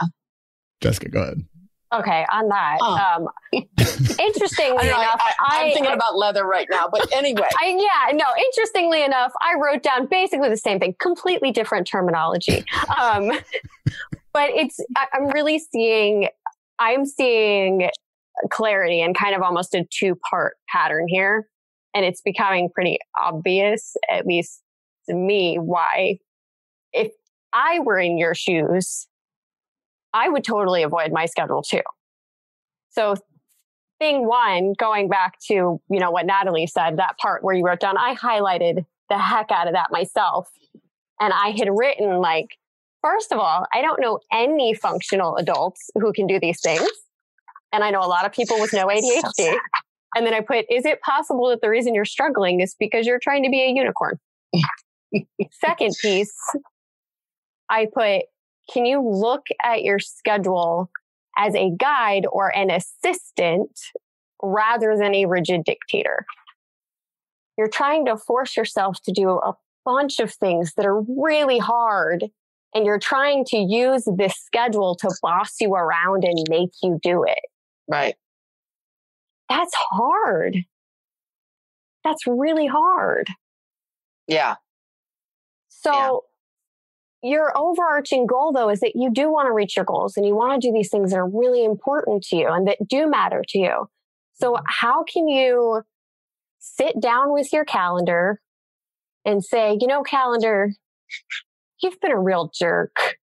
Jessica, go ahead. Okay, on that. Oh. Um, [LAUGHS] interestingly I enough, I, am thinking I, about leather right now. But anyway, I, yeah, no. Interestingly enough, I wrote down basically the same thing, completely different terminology. Um, but it's I'm really seeing I'm seeing clarity and kind of almost a two part pattern here, and it's becoming pretty obvious, at least to me, why if I were in your shoes I would totally avoid my schedule too. So thing one, going back to, you know, what Natalie said, that part where you wrote down, I highlighted the heck out of that myself. And I had written like, first of all, I don't know any functional adults who can do these things. And I know a lot of people with no ADHD. So and then I put, is it possible that the reason you're struggling is because you're trying to be a unicorn? [LAUGHS] Second piece, I put, can you look at your schedule as a guide or an assistant rather than a rigid dictator? You're trying to force yourself to do a bunch of things that are really hard. And you're trying to use this schedule to boss you around and make you do it. Right. That's hard. That's really hard. Yeah. So. Your overarching goal though is that you do want to reach your goals and you want to do these things that are really important to you and that do matter to you. So mm-hmm. how can you sit down with your calendar and say, you know, calendar, you've been a real jerk.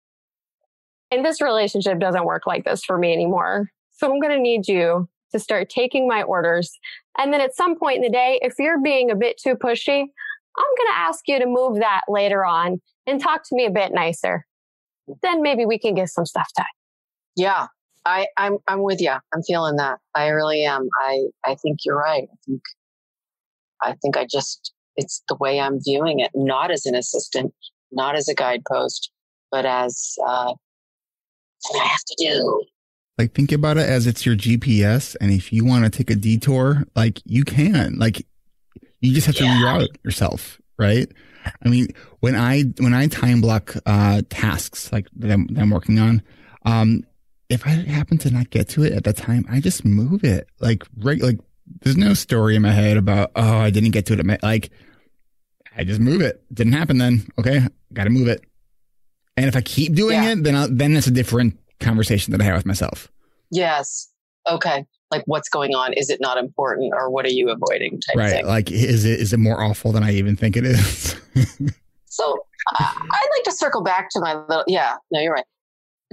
And this relationship doesn't work like this for me anymore. So I'm going to need you to start taking my orders. And then at some point in the day, if you're being a bit too pushy, I'm going to ask you to move that later on and talk to me a bit nicer. Then maybe we can get some stuff done. Yeah. I, I'm I'm with you. I'm feeling that. I really am. I I think you're right. I think I think I just it's the way I'm viewing it, not as an assistant, not as a guidepost, but as uh, I have to do. Like think about it as it's your GPS, and if you want to take a detour, like you can. Like you just have to yeah. reroute yourself, right? I mean, when I when I time block uh, tasks like that I'm, that I'm working on, um, if I happen to not get to it at that time, I just move it. Like right, like there's no story in my head about oh I didn't get to it at my like I just move it. Didn't happen then. Okay, got to move it. And if I keep doing yeah. it, then I'll, then it's a different conversation that I have with myself. Yes. Okay. Like what's going on? Is it not important, or what are you avoiding? right. Thing. Like is it is it more awful than I even think it is? [LAUGHS] so uh, I'd like to circle back to my little. Yeah. No, you're right.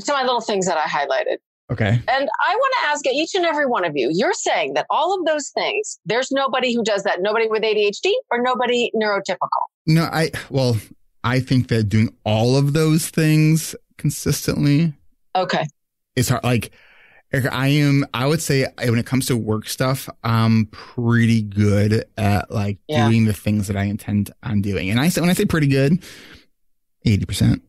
To my little things that I highlighted. Okay. And I want to ask each and every one of you, you're saying that all of those things, there's nobody who does that, nobody with ADHD or nobody neurotypical. No, I, well, I think that doing all of those things consistently. Okay. It's hard. Like, I am, I would say when it comes to work stuff, I'm pretty good at like yeah. doing the things that I intend on doing. And I say, when I say pretty good, 80%.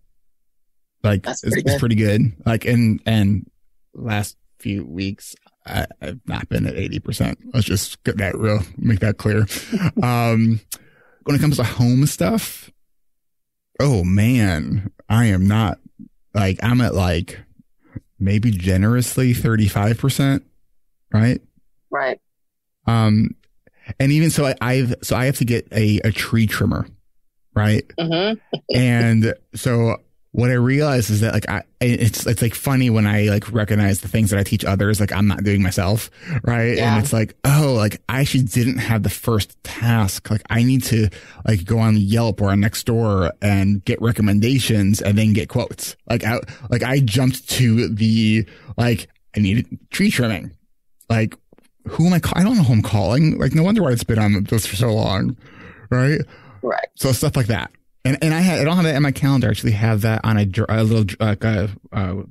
Like, it's, pretty, it's pretty good. Like, and, and last few weeks, I, have not been at 80%. Let's just get that real, make that clear. [LAUGHS] um, when it comes to home stuff, oh man, I am not like, I'm at like maybe generously 35%, right? Right. Um, and even so, I, I've, so I have to get a, a tree trimmer, right? Mm-hmm. [LAUGHS] and so what I realize is that like I it's it's like funny when I like recognize the things that I teach others like I'm not doing myself, right? Yeah. And it's like, oh, like I actually didn't have the first task. Like I need to like go on Yelp or on Nextdoor and get recommendations and then get quotes. Like I like I jumped to the like I needed tree trimming. Like who am I? Call- I don't know who I'm calling. Like no wonder why it's been on this for so long, right? Right. So stuff like that. And and I had I don't have that in my calendar. I actually have that on a, a little like a, a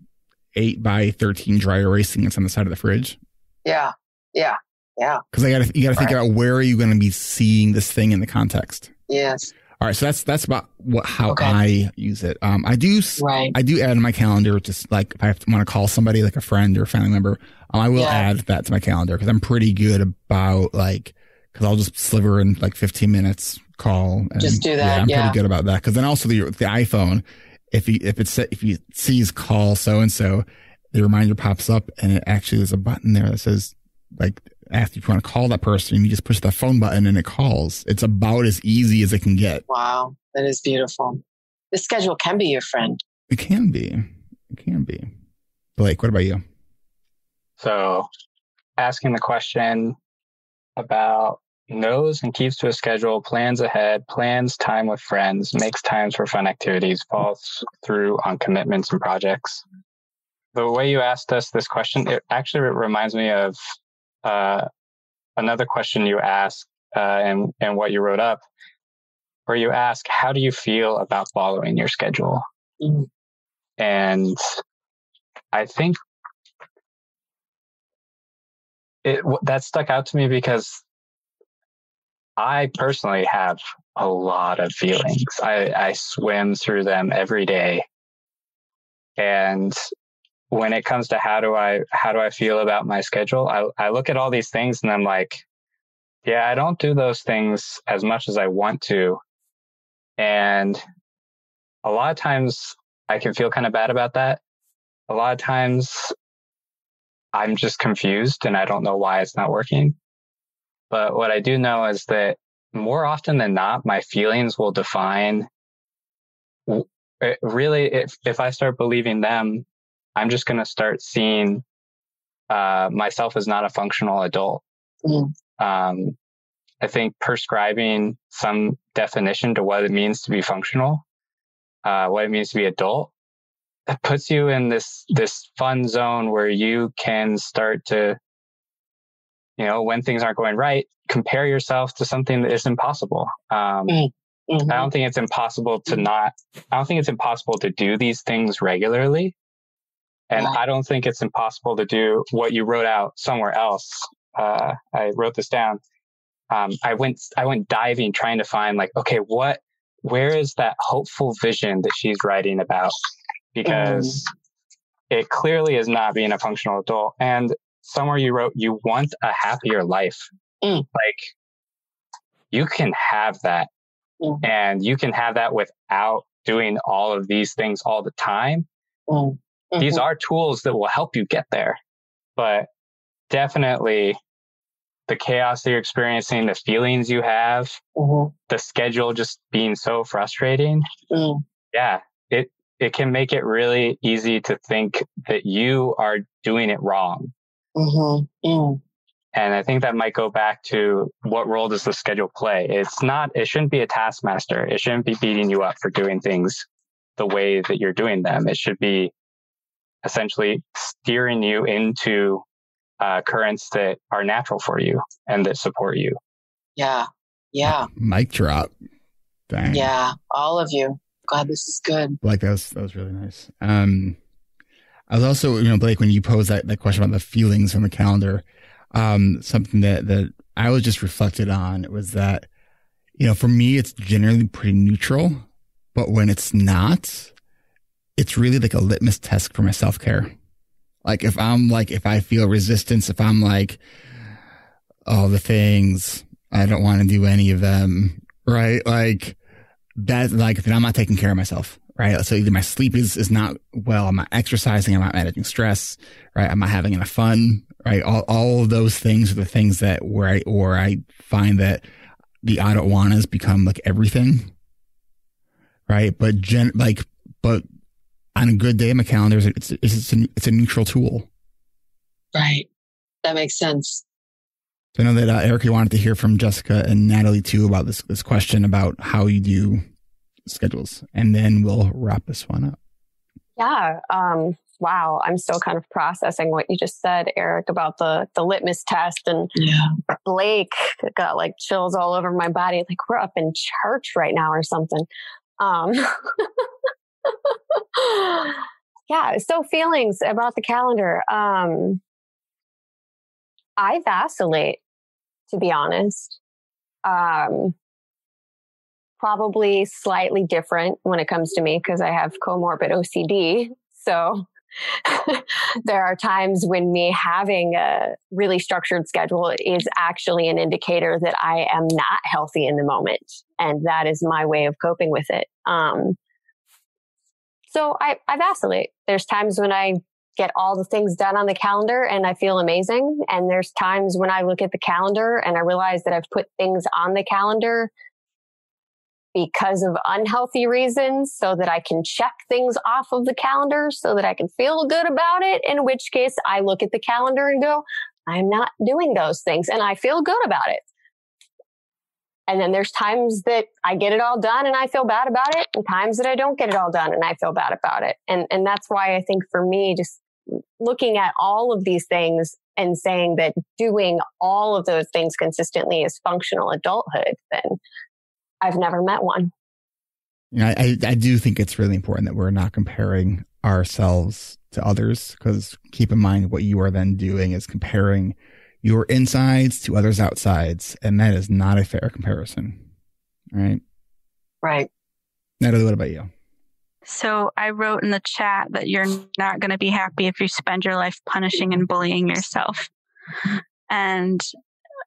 eight by thirteen dry erase thing that's on the side of the fridge. Yeah, yeah, yeah. Because I got you got to think right. about where are you going to be seeing this thing in the context. Yes. All right, so that's that's about what how okay. I use it. Um, I do right. I do add in my calendar just like if I want to call somebody like a friend or a family member, um, I will yeah. add that to my calendar because I'm pretty good about like because I'll just sliver in like 15 minutes call. And, Just do that. Yeah, I'm yeah. pretty good about that. Cause then also the, the iPhone, if you, if it's, if you sees call so and so, the reminder pops up and it actually there's a button there that says like, ask if you want to call that person, you just push the phone button and it calls. It's about as easy as it can get. Wow. That is beautiful. The schedule can be your friend. It can be. It can be. Blake, what about you? So asking the question about knows and keeps to a schedule, plans ahead, plans time with friends, makes times for fun activities, follows through on commitments and projects. The way you asked us this question, it actually reminds me of uh, another question you asked uh, and and what you wrote up, where you ask, "How do you feel about following your schedule?" Mm-hmm. And I think it that stuck out to me because I personally have a lot of feelings. I, I swim through them every day. And when it comes to how do I how do I feel about my schedule, I, I look at all these things and I'm like, yeah, I don't do those things as much as I want to. And a lot of times I can feel kind of bad about that. A lot of times I'm just confused and I don't know why it's not working. But what I do know is that more often than not, my feelings will define really if, if I start believing them, I'm just going to start seeing uh, myself as not a functional adult. Mm. Um, I think prescribing some definition to what it means to be functional, uh, what it means to be adult, it puts you in this this fun zone where you can start to you know, when things aren't going right, compare yourself to something that is impossible. Um, mm-hmm. I don't think it's impossible to not, I don't think it's impossible to do these things regularly. And I don't think it's impossible to do what you wrote out somewhere else. Uh, I wrote this down. Um, I went, I went diving trying to find like, okay, what, where is that hopeful vision that she's writing about? Because mm. it clearly is not being a functional adult. And somewhere you wrote you want a happier life. Mm. Like you can have that mm. and you can have that without doing all of these things all the time. Mm. Mm-hmm. These are tools that will help you get there, but definitely the chaos that you're experiencing, the feelings you have, mm-hmm. the schedule just being so frustrating. Mm. Yeah, it, it can make it really easy to think that you are doing it wrong Mm-hmm. Mm. And I think that might go back to what role does the schedule play? It's not, it shouldn't be a taskmaster. It shouldn't be beating you up for doing things the way that you're doing them. It should be essentially steering you into uh, currents that are natural for you and that support you. Yeah. Yeah. Mic drop. Dang. Yeah. All of you. God, this is good. Like that was, that was really nice. Um, I was also, you know, Blake, when you posed that, that question about the feelings from the calendar, um, something that, that I was just reflected on was that, you know, for me, it's generally pretty neutral, but when it's not, it's really like a litmus test for my self care. Like if I'm like, if I feel resistance, if I'm like, all the things, I don't want to do any of them, right? Like that, like, then I'm not taking care of myself right? So either my sleep is, is not well, I'm not exercising, I'm not managing stress, right? I'm not having enough fun, right? All, all of those things are the things that where I, or I find that the I don't want wannas become like everything, right? But gen, like, but on a good day, my calendar is, it's, it's, a, it's a neutral tool. Right. That makes sense. So I know that uh, Eric, you wanted to hear from Jessica and Natalie too about this, this question about how you do schedules, and then we'll wrap this one up. Yeah. Um, wow. I'm still kind of processing what you just said, Eric, about the the litmus test and yeah. Blake got like chills all over my body. Like we're up in church right now or something. Um, [LAUGHS] yeah. So feelings about the calendar. Um, I vacillate, to be honest. Um, probably slightly different when it comes to me because I have comorbid OCD. So [LAUGHS] there are times when me having a really structured schedule is actually an indicator that I am not healthy in the moment. And that is my way of coping with it. Um, so I, I vacillate. There's times when I get all the things done on the calendar and I feel amazing. And there's times when I look at the calendar and I realize that I've put things on the calendar because of unhealthy reasons so that I can check things off of the calendar so that I can feel good about it. In which case I look at the calendar and go, I'm not doing those things and I feel good about it. And then there's times that I get it all done and I feel bad about it and times that I don't get it all done and I feel bad about it. And, and that's why I think for me, just looking at all of these things and saying that doing all of those things consistently is functional adulthood, then I've never met one. You I, I do think it's really important that we're not comparing ourselves to others because keep in mind what you are then doing is comparing your insides to others' outsides, and that is not a fair comparison. Right? Right. Natalie, what about you? So I wrote in the chat that you're not going to be happy if you spend your life punishing and bullying yourself. And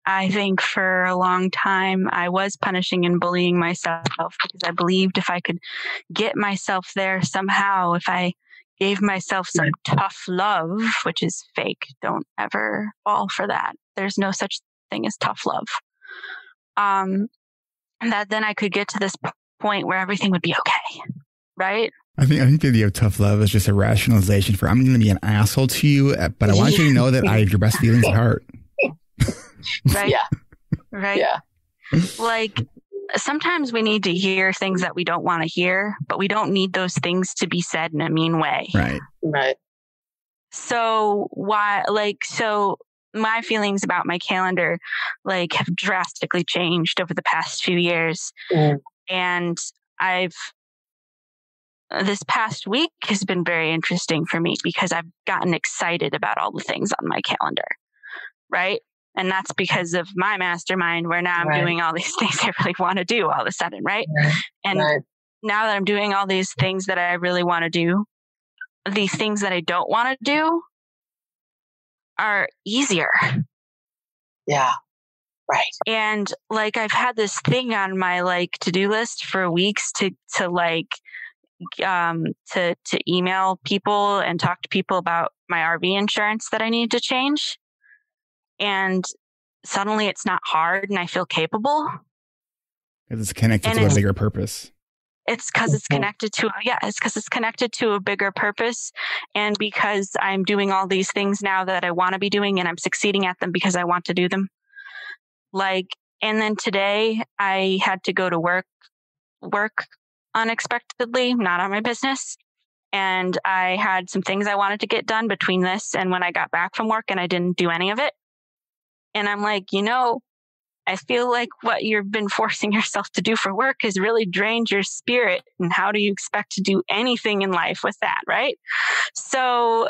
I think for a long time I was punishing and bullying myself because I believed if I could get myself there somehow, if I gave myself some tough love, which is fake, don't ever fall for that. There's no such thing as tough love. Um, that then I could get to this point where everything would be okay. Right? I think I think the idea of tough love is just a rationalization for I'm going to be an asshole to you, but I want you to know that I have your best feelings at heart. [LAUGHS] [LAUGHS] right? Yeah. Right? Yeah. Like sometimes we need to hear things that we don't want to hear, but we don't need those things to be said in a mean way. Right. Right. So why like so my feelings about my calendar like have drastically changed over the past few years. Mm. And I've this past week has been very interesting for me because I've gotten excited about all the things on my calendar. Right? And that's because of my mastermind where now I'm Right. doing all these [LAUGHS] things I really want to do all of a sudden, right? Right. And Right. now that I'm doing all these things that I really want to do, these things that I don't want to do are easier. Yeah. Right. And like I've had this thing on my like to-do list for weeks to to like um to to email people and talk to people about my RV insurance that I need to change. And suddenly it's not hard and I feel capable. Because it's connected And to a bigger purpose. It's because it's Mhm. connected to yeah, it's because it's connected to a bigger purpose, and because I'm doing all these things now that I want to be doing, and I'm succeeding at them because I want to do them. Like, and then today I had to go to work, work unexpectedly, not on my business, and I had some things I wanted to get done between this and when I got back from work, and I didn't do any of it. And I'm like, you know, I feel like what you've been [LAUGHS] forcing yourself to do for work has really drained your spirit. And how do you expect to do anything in life with that? Right. So,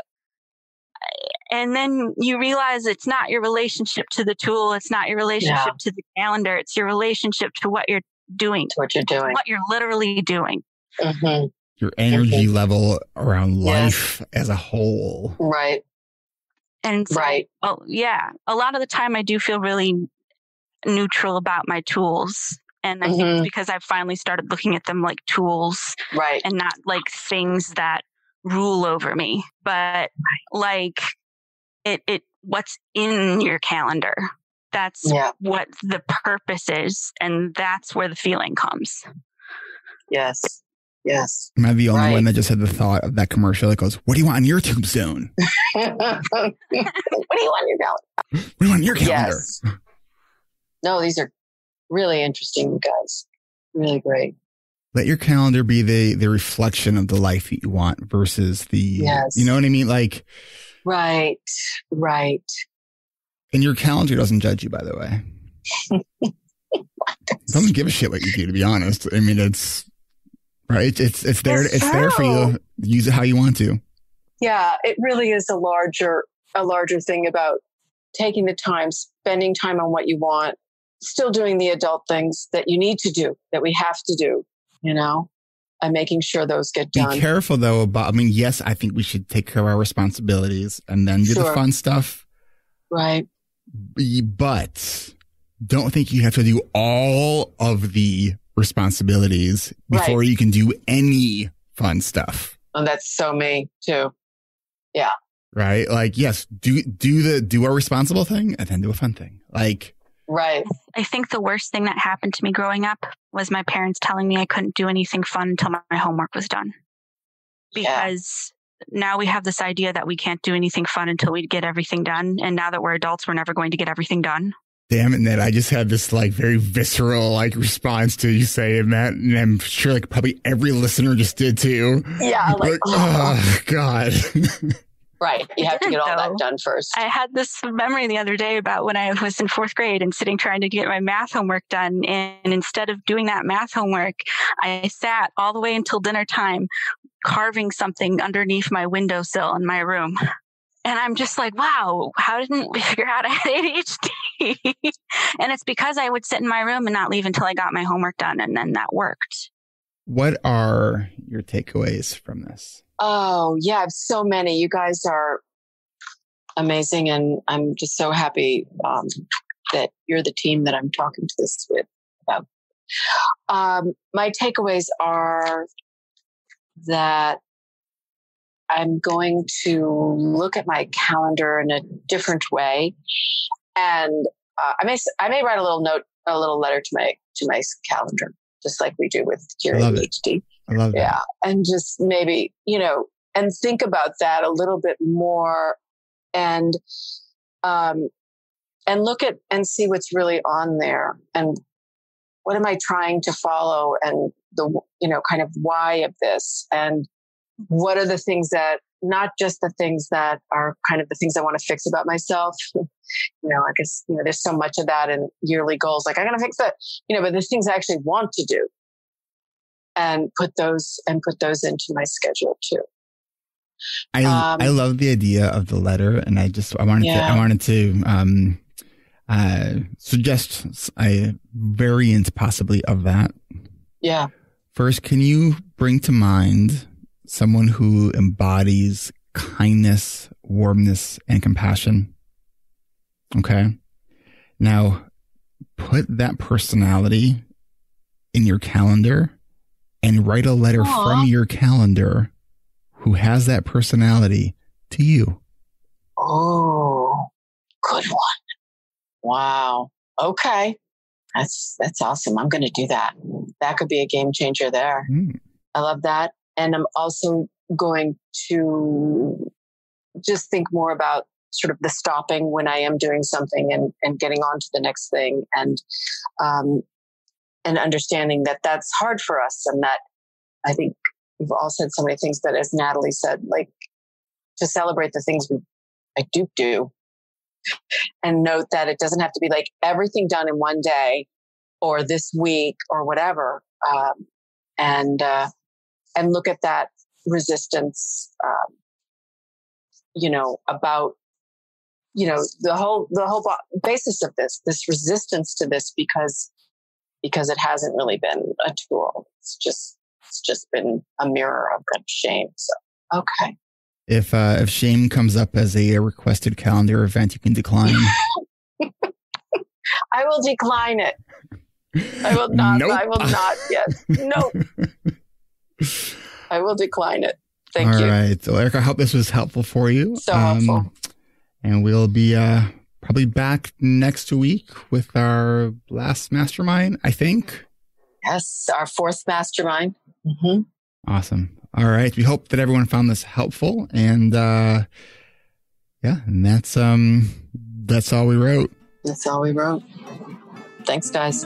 and then you realize it's not your relationship to the tool. It's not your relationship Yeah. to the calendar. It's your relationship to what you're doing, That's what you're doing. what you're literally doing. hmm Your energy level around Yes. life as a whole. Right. And so, Right. oh, yeah, a lot of the time I do feel really neutral about my tools. And I think it's Mhm. because I've finally started looking at them like tools Right. and not like things that rule over me, but like it, it, what's in your calendar. That's Yeah. what the purpose is. And that's where the feeling comes. Yes. Yes. Am I the only Right. one that just had the thought of that commercial that goes, What do you want on your tombstone? [LAUGHS] what do you want on your calendar? What do you want on your calendar? Yes. No, these are really interesting, guys. Really great. Let your calendar be the the reflection of the life that you want versus the Yes. you know what I mean? Like Right. Right. and your calendar doesn't judge you, by the way. [LAUGHS] Doesn't give a shit what you do, to be honest. I mean it's right. It's it's there It's it's there for you. Use it how you want to. Yeah, it really is a larger a larger thing about taking the time, spending time on what you want, still doing the adult things that you need to do, that we have to do, you know, and making sure those get done. Be careful though about I mean, yes, I think we should take care of our responsibilities and then do the fun stuff. Right. But don't think you have to do all of the responsibilities before you can do any fun stuff. And that's so me too. Yeah. Right? Like, yes, do do the do a responsible thing and then do a fun thing. Like, Right. I think the worst thing that happened to me growing up was my parents telling me I couldn't do anything fun until my my homework was done. Yeah. Because now we have this idea that we can't do anything fun until we get everything done. And now that we're adults, we're never going to get everything done. Damn it, Ned, I just had this like very visceral like response to you saying that, and I'm sure like probably every listener just did too. Yeah. Like, Like, oh God. [LAUGHS] Right. You have to get all though. that done first. I had this memory the other day about when I was in fourth grade and sitting trying to get my math homework done. And instead of doing that math homework, I sat all the way until dinner time carving something underneath my windowsill in my room. And I'm just like, wow, how didn't we [LAUGHS] figure out I had ADHD? [LAUGHS] and it's because I would sit in my room and not leave until I got my homework done. And then that worked. What are your takeaways from this? Oh, yeah, I have so many. You guys are amazing. And I'm just so happy um, that you're the team that I'm talking to this with about. Um, my takeaways are that I'm going to look at my calendar in a different way, and uh, I may I may write a little note, a little letter to my to my calendar, just like we do with Dear ADHD. I love that. Yeah, and just maybe you know, and think about that a little bit more, and um, and look at and see what's really on there, and what am I trying to follow, and the you know kind of why of this, and what are the things that not just the things that are kind of the things I want to fix about myself. [LAUGHS] you know, I guess, you know, there's so much of that in yearly goals. Like, I'm going to fix that, you know, but there's things I actually want to do and put those and put those into my schedule too. I, um, I love the idea of the letter and I just, I wanted yeah. to, I wanted to, um, uh, suggest a variant possibly of that. Yeah. First, can you bring to mind someone who embodies kindness, warmness, and compassion. Okay. Now put that personality in your calendar and write a letter Aww. from your calendar who has that personality to you. Oh, good one. Wow. Okay. That's that's awesome. I'm going to do that. That could be a game changer there. Mm. I love that. And I'm also going to just think more about sort of the stopping when I am doing something and, and getting on to the next thing and, um, and understanding that that's hard for us and that I think we've all said so many things that as Natalie said, like to celebrate the things we, I do do and note that it doesn't have to be like everything done in one day or this week or whatever. Um, and, uh, and look at that resistance, um, you know, about, you know, the whole, the whole basis of this, this resistance to this because, because it hasn't really been a tool. It's just, it's just been a mirror of shame. So, okay. If, uh, if shame comes up as a requested calendar event, you can decline. [LAUGHS] I will decline it. I will not. Nope. I will not. Yes. Nope. [LAUGHS] I will decline it. Thank All you. All right. So, Eric, I hope this was helpful for you. So um, helpful. And we'll be uh, probably back next week with our last mastermind, I think. Yes, our fourth mastermind. Mm-hmm. Awesome. All right. We hope that everyone found this helpful. And uh, yeah, and that's um that's all we wrote. That's all we wrote. Thanks, guys.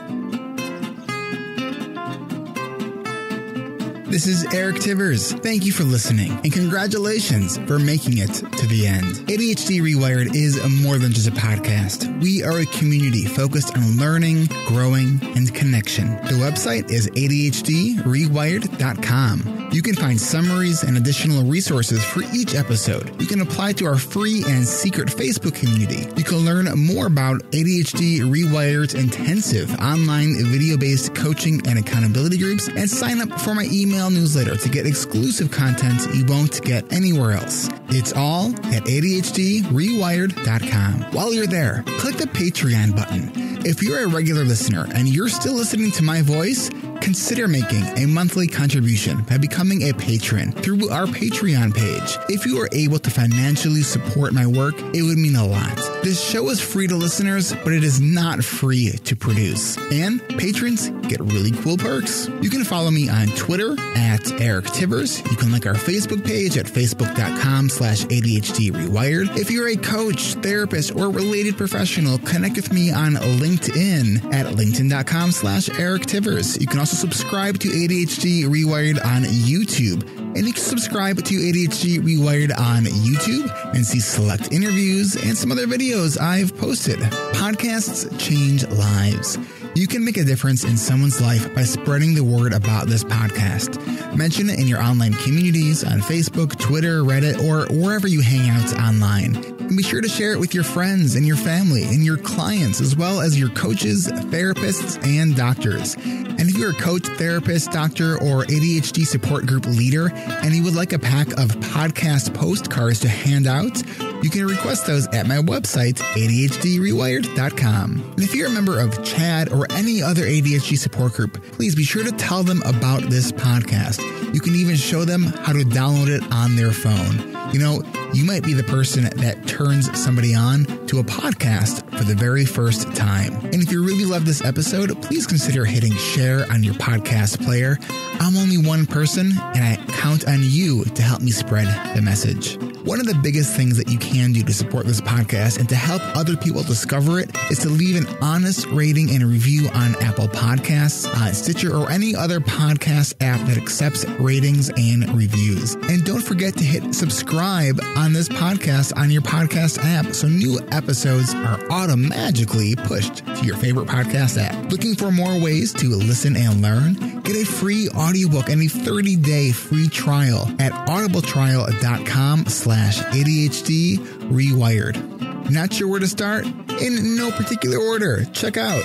This is Eric Tivers. Thank you for listening and congratulations for making it to the end. ADHD Rewired is more than just a podcast. We are a community focused on learning, growing, and connection. The website is ADHDrewired.com. You can find summaries and additional resources for each episode. You can apply to our free and secret Facebook community. You can learn more about ADHD Rewired's intensive online video based coaching and accountability groups and sign up for my email email newsletter to get exclusive content you won't get anywhere else. It's all at ADHDrewired.com. While you're there, click the Patreon button. If you're a regular listener and you're still listening to my voice, consider making a monthly contribution by becoming a patron through our Patreon page. If you are able to financially support my work, it would mean a lot. This show is free to listeners, but it is not free to produce. And patrons get really cool perks. You can follow me on Twitter at Eric Tivers. You can like our Facebook page at facebook.com slash ADHD Rewired. If you're a coach, therapist, or related professional, connect with me on LinkedIn at linkedin.com slash Eric Tivers. You can also subscribe to ADHD Rewired on YouTube And you can subscribe to ADHD Rewired on YouTube and see select interviews and some other videos I've posted. Podcasts change lives. You can make a difference in someone's life by spreading the word about this podcast. Mention it in your online communities on Facebook, Twitter, Reddit, or wherever you hang out online. And be sure to share it with your friends and your family and your clients, as well as your coaches, therapists, and doctors. And if you're a coach, therapist, doctor, or ADHD support group leader, and you would like a pack of podcast postcards to hand out, you can request those at my website, ADHDrewired.com. And if you're a member of CHADD or any other ADHD support group, please be sure to tell them about this podcast. You can even show them how to download it on their phone. You know, you might be the person that turns somebody on to a podcast for the very first time. And if you really love this episode, please consider hitting share on your podcast player. I'm only one person, and I count on you to help me spread the message. One of the biggest things that you can do to support this podcast and to help other people discover it is to leave an honest rating and review on Apple Podcasts, uh, Stitcher, or any other podcast app that accepts ratings and reviews. And don't forget to hit subscribe on this podcast on your podcast app so new episodes are automatically pushed to your favorite podcast app. Looking for more ways to listen and learn? Get a free audiobook and a 30-day free trial at audibletrial.com slash ADHD rewired. Not sure where to start? In no particular order. Check out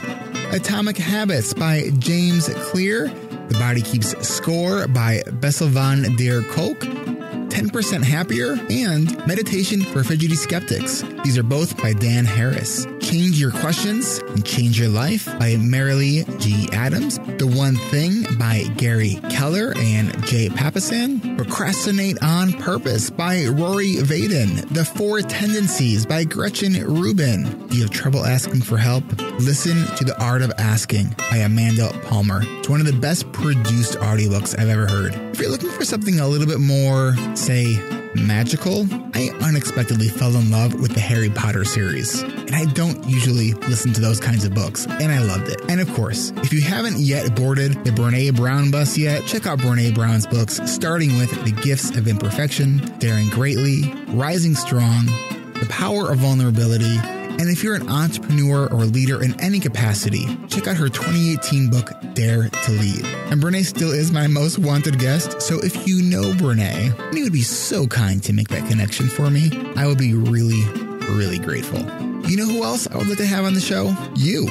Atomic Habits by James Clear, The Body Keeps Score by Bessel van der Kolk, 10% Happier, and Meditation for Fidgety Skeptics. These are both by Dan Harris. Change Your Questions and Change Your Life by Marilee G. Adams. The One Thing by Gary Keller and Jay Papasan. Procrastinate on Purpose by Rory Vaden. The Four Tendencies by Gretchen Rubin. Do you have trouble asking for help? Listen to The Art of Asking by Amanda Palmer. It's one of the best produced audiobooks I've ever heard. If you're looking for something a little bit more, say, magical, I unexpectedly fell in love with the Harry Potter series. And I don't usually listen to those kinds of books, and I loved it. And of course, if you haven't yet boarded the Brene Brown bus yet, check out Brene Brown's books, starting with The Gifts of Imperfection, Daring Greatly, Rising Strong, The Power of Vulnerability, and if you're an entrepreneur or leader in any capacity, check out her 2018 book, Dare to Lead. And Brene still is my most wanted guest, so if you know Brene, and you would be so kind to make that connection for me, I would be really, really grateful. You know who else I would like to have on the show? You.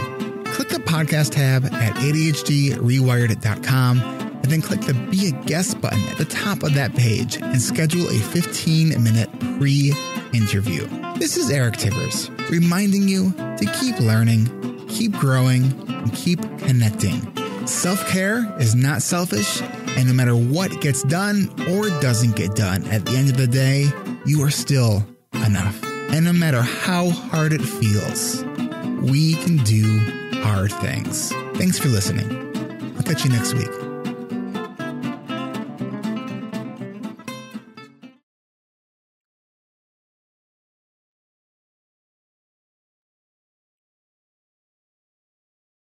Click the podcast tab at ADHDrewired.com and then click the Be a Guest button at the top of that page and schedule a 15 minute pre interview. This is Eric Tivers, reminding you to keep learning, keep growing, and keep connecting. Self care is not selfish, and no matter what gets done or doesn't get done, at the end of the day, you are still enough. And no matter how hard it feels, we can do hard things. Thanks for listening. I'll catch you next week.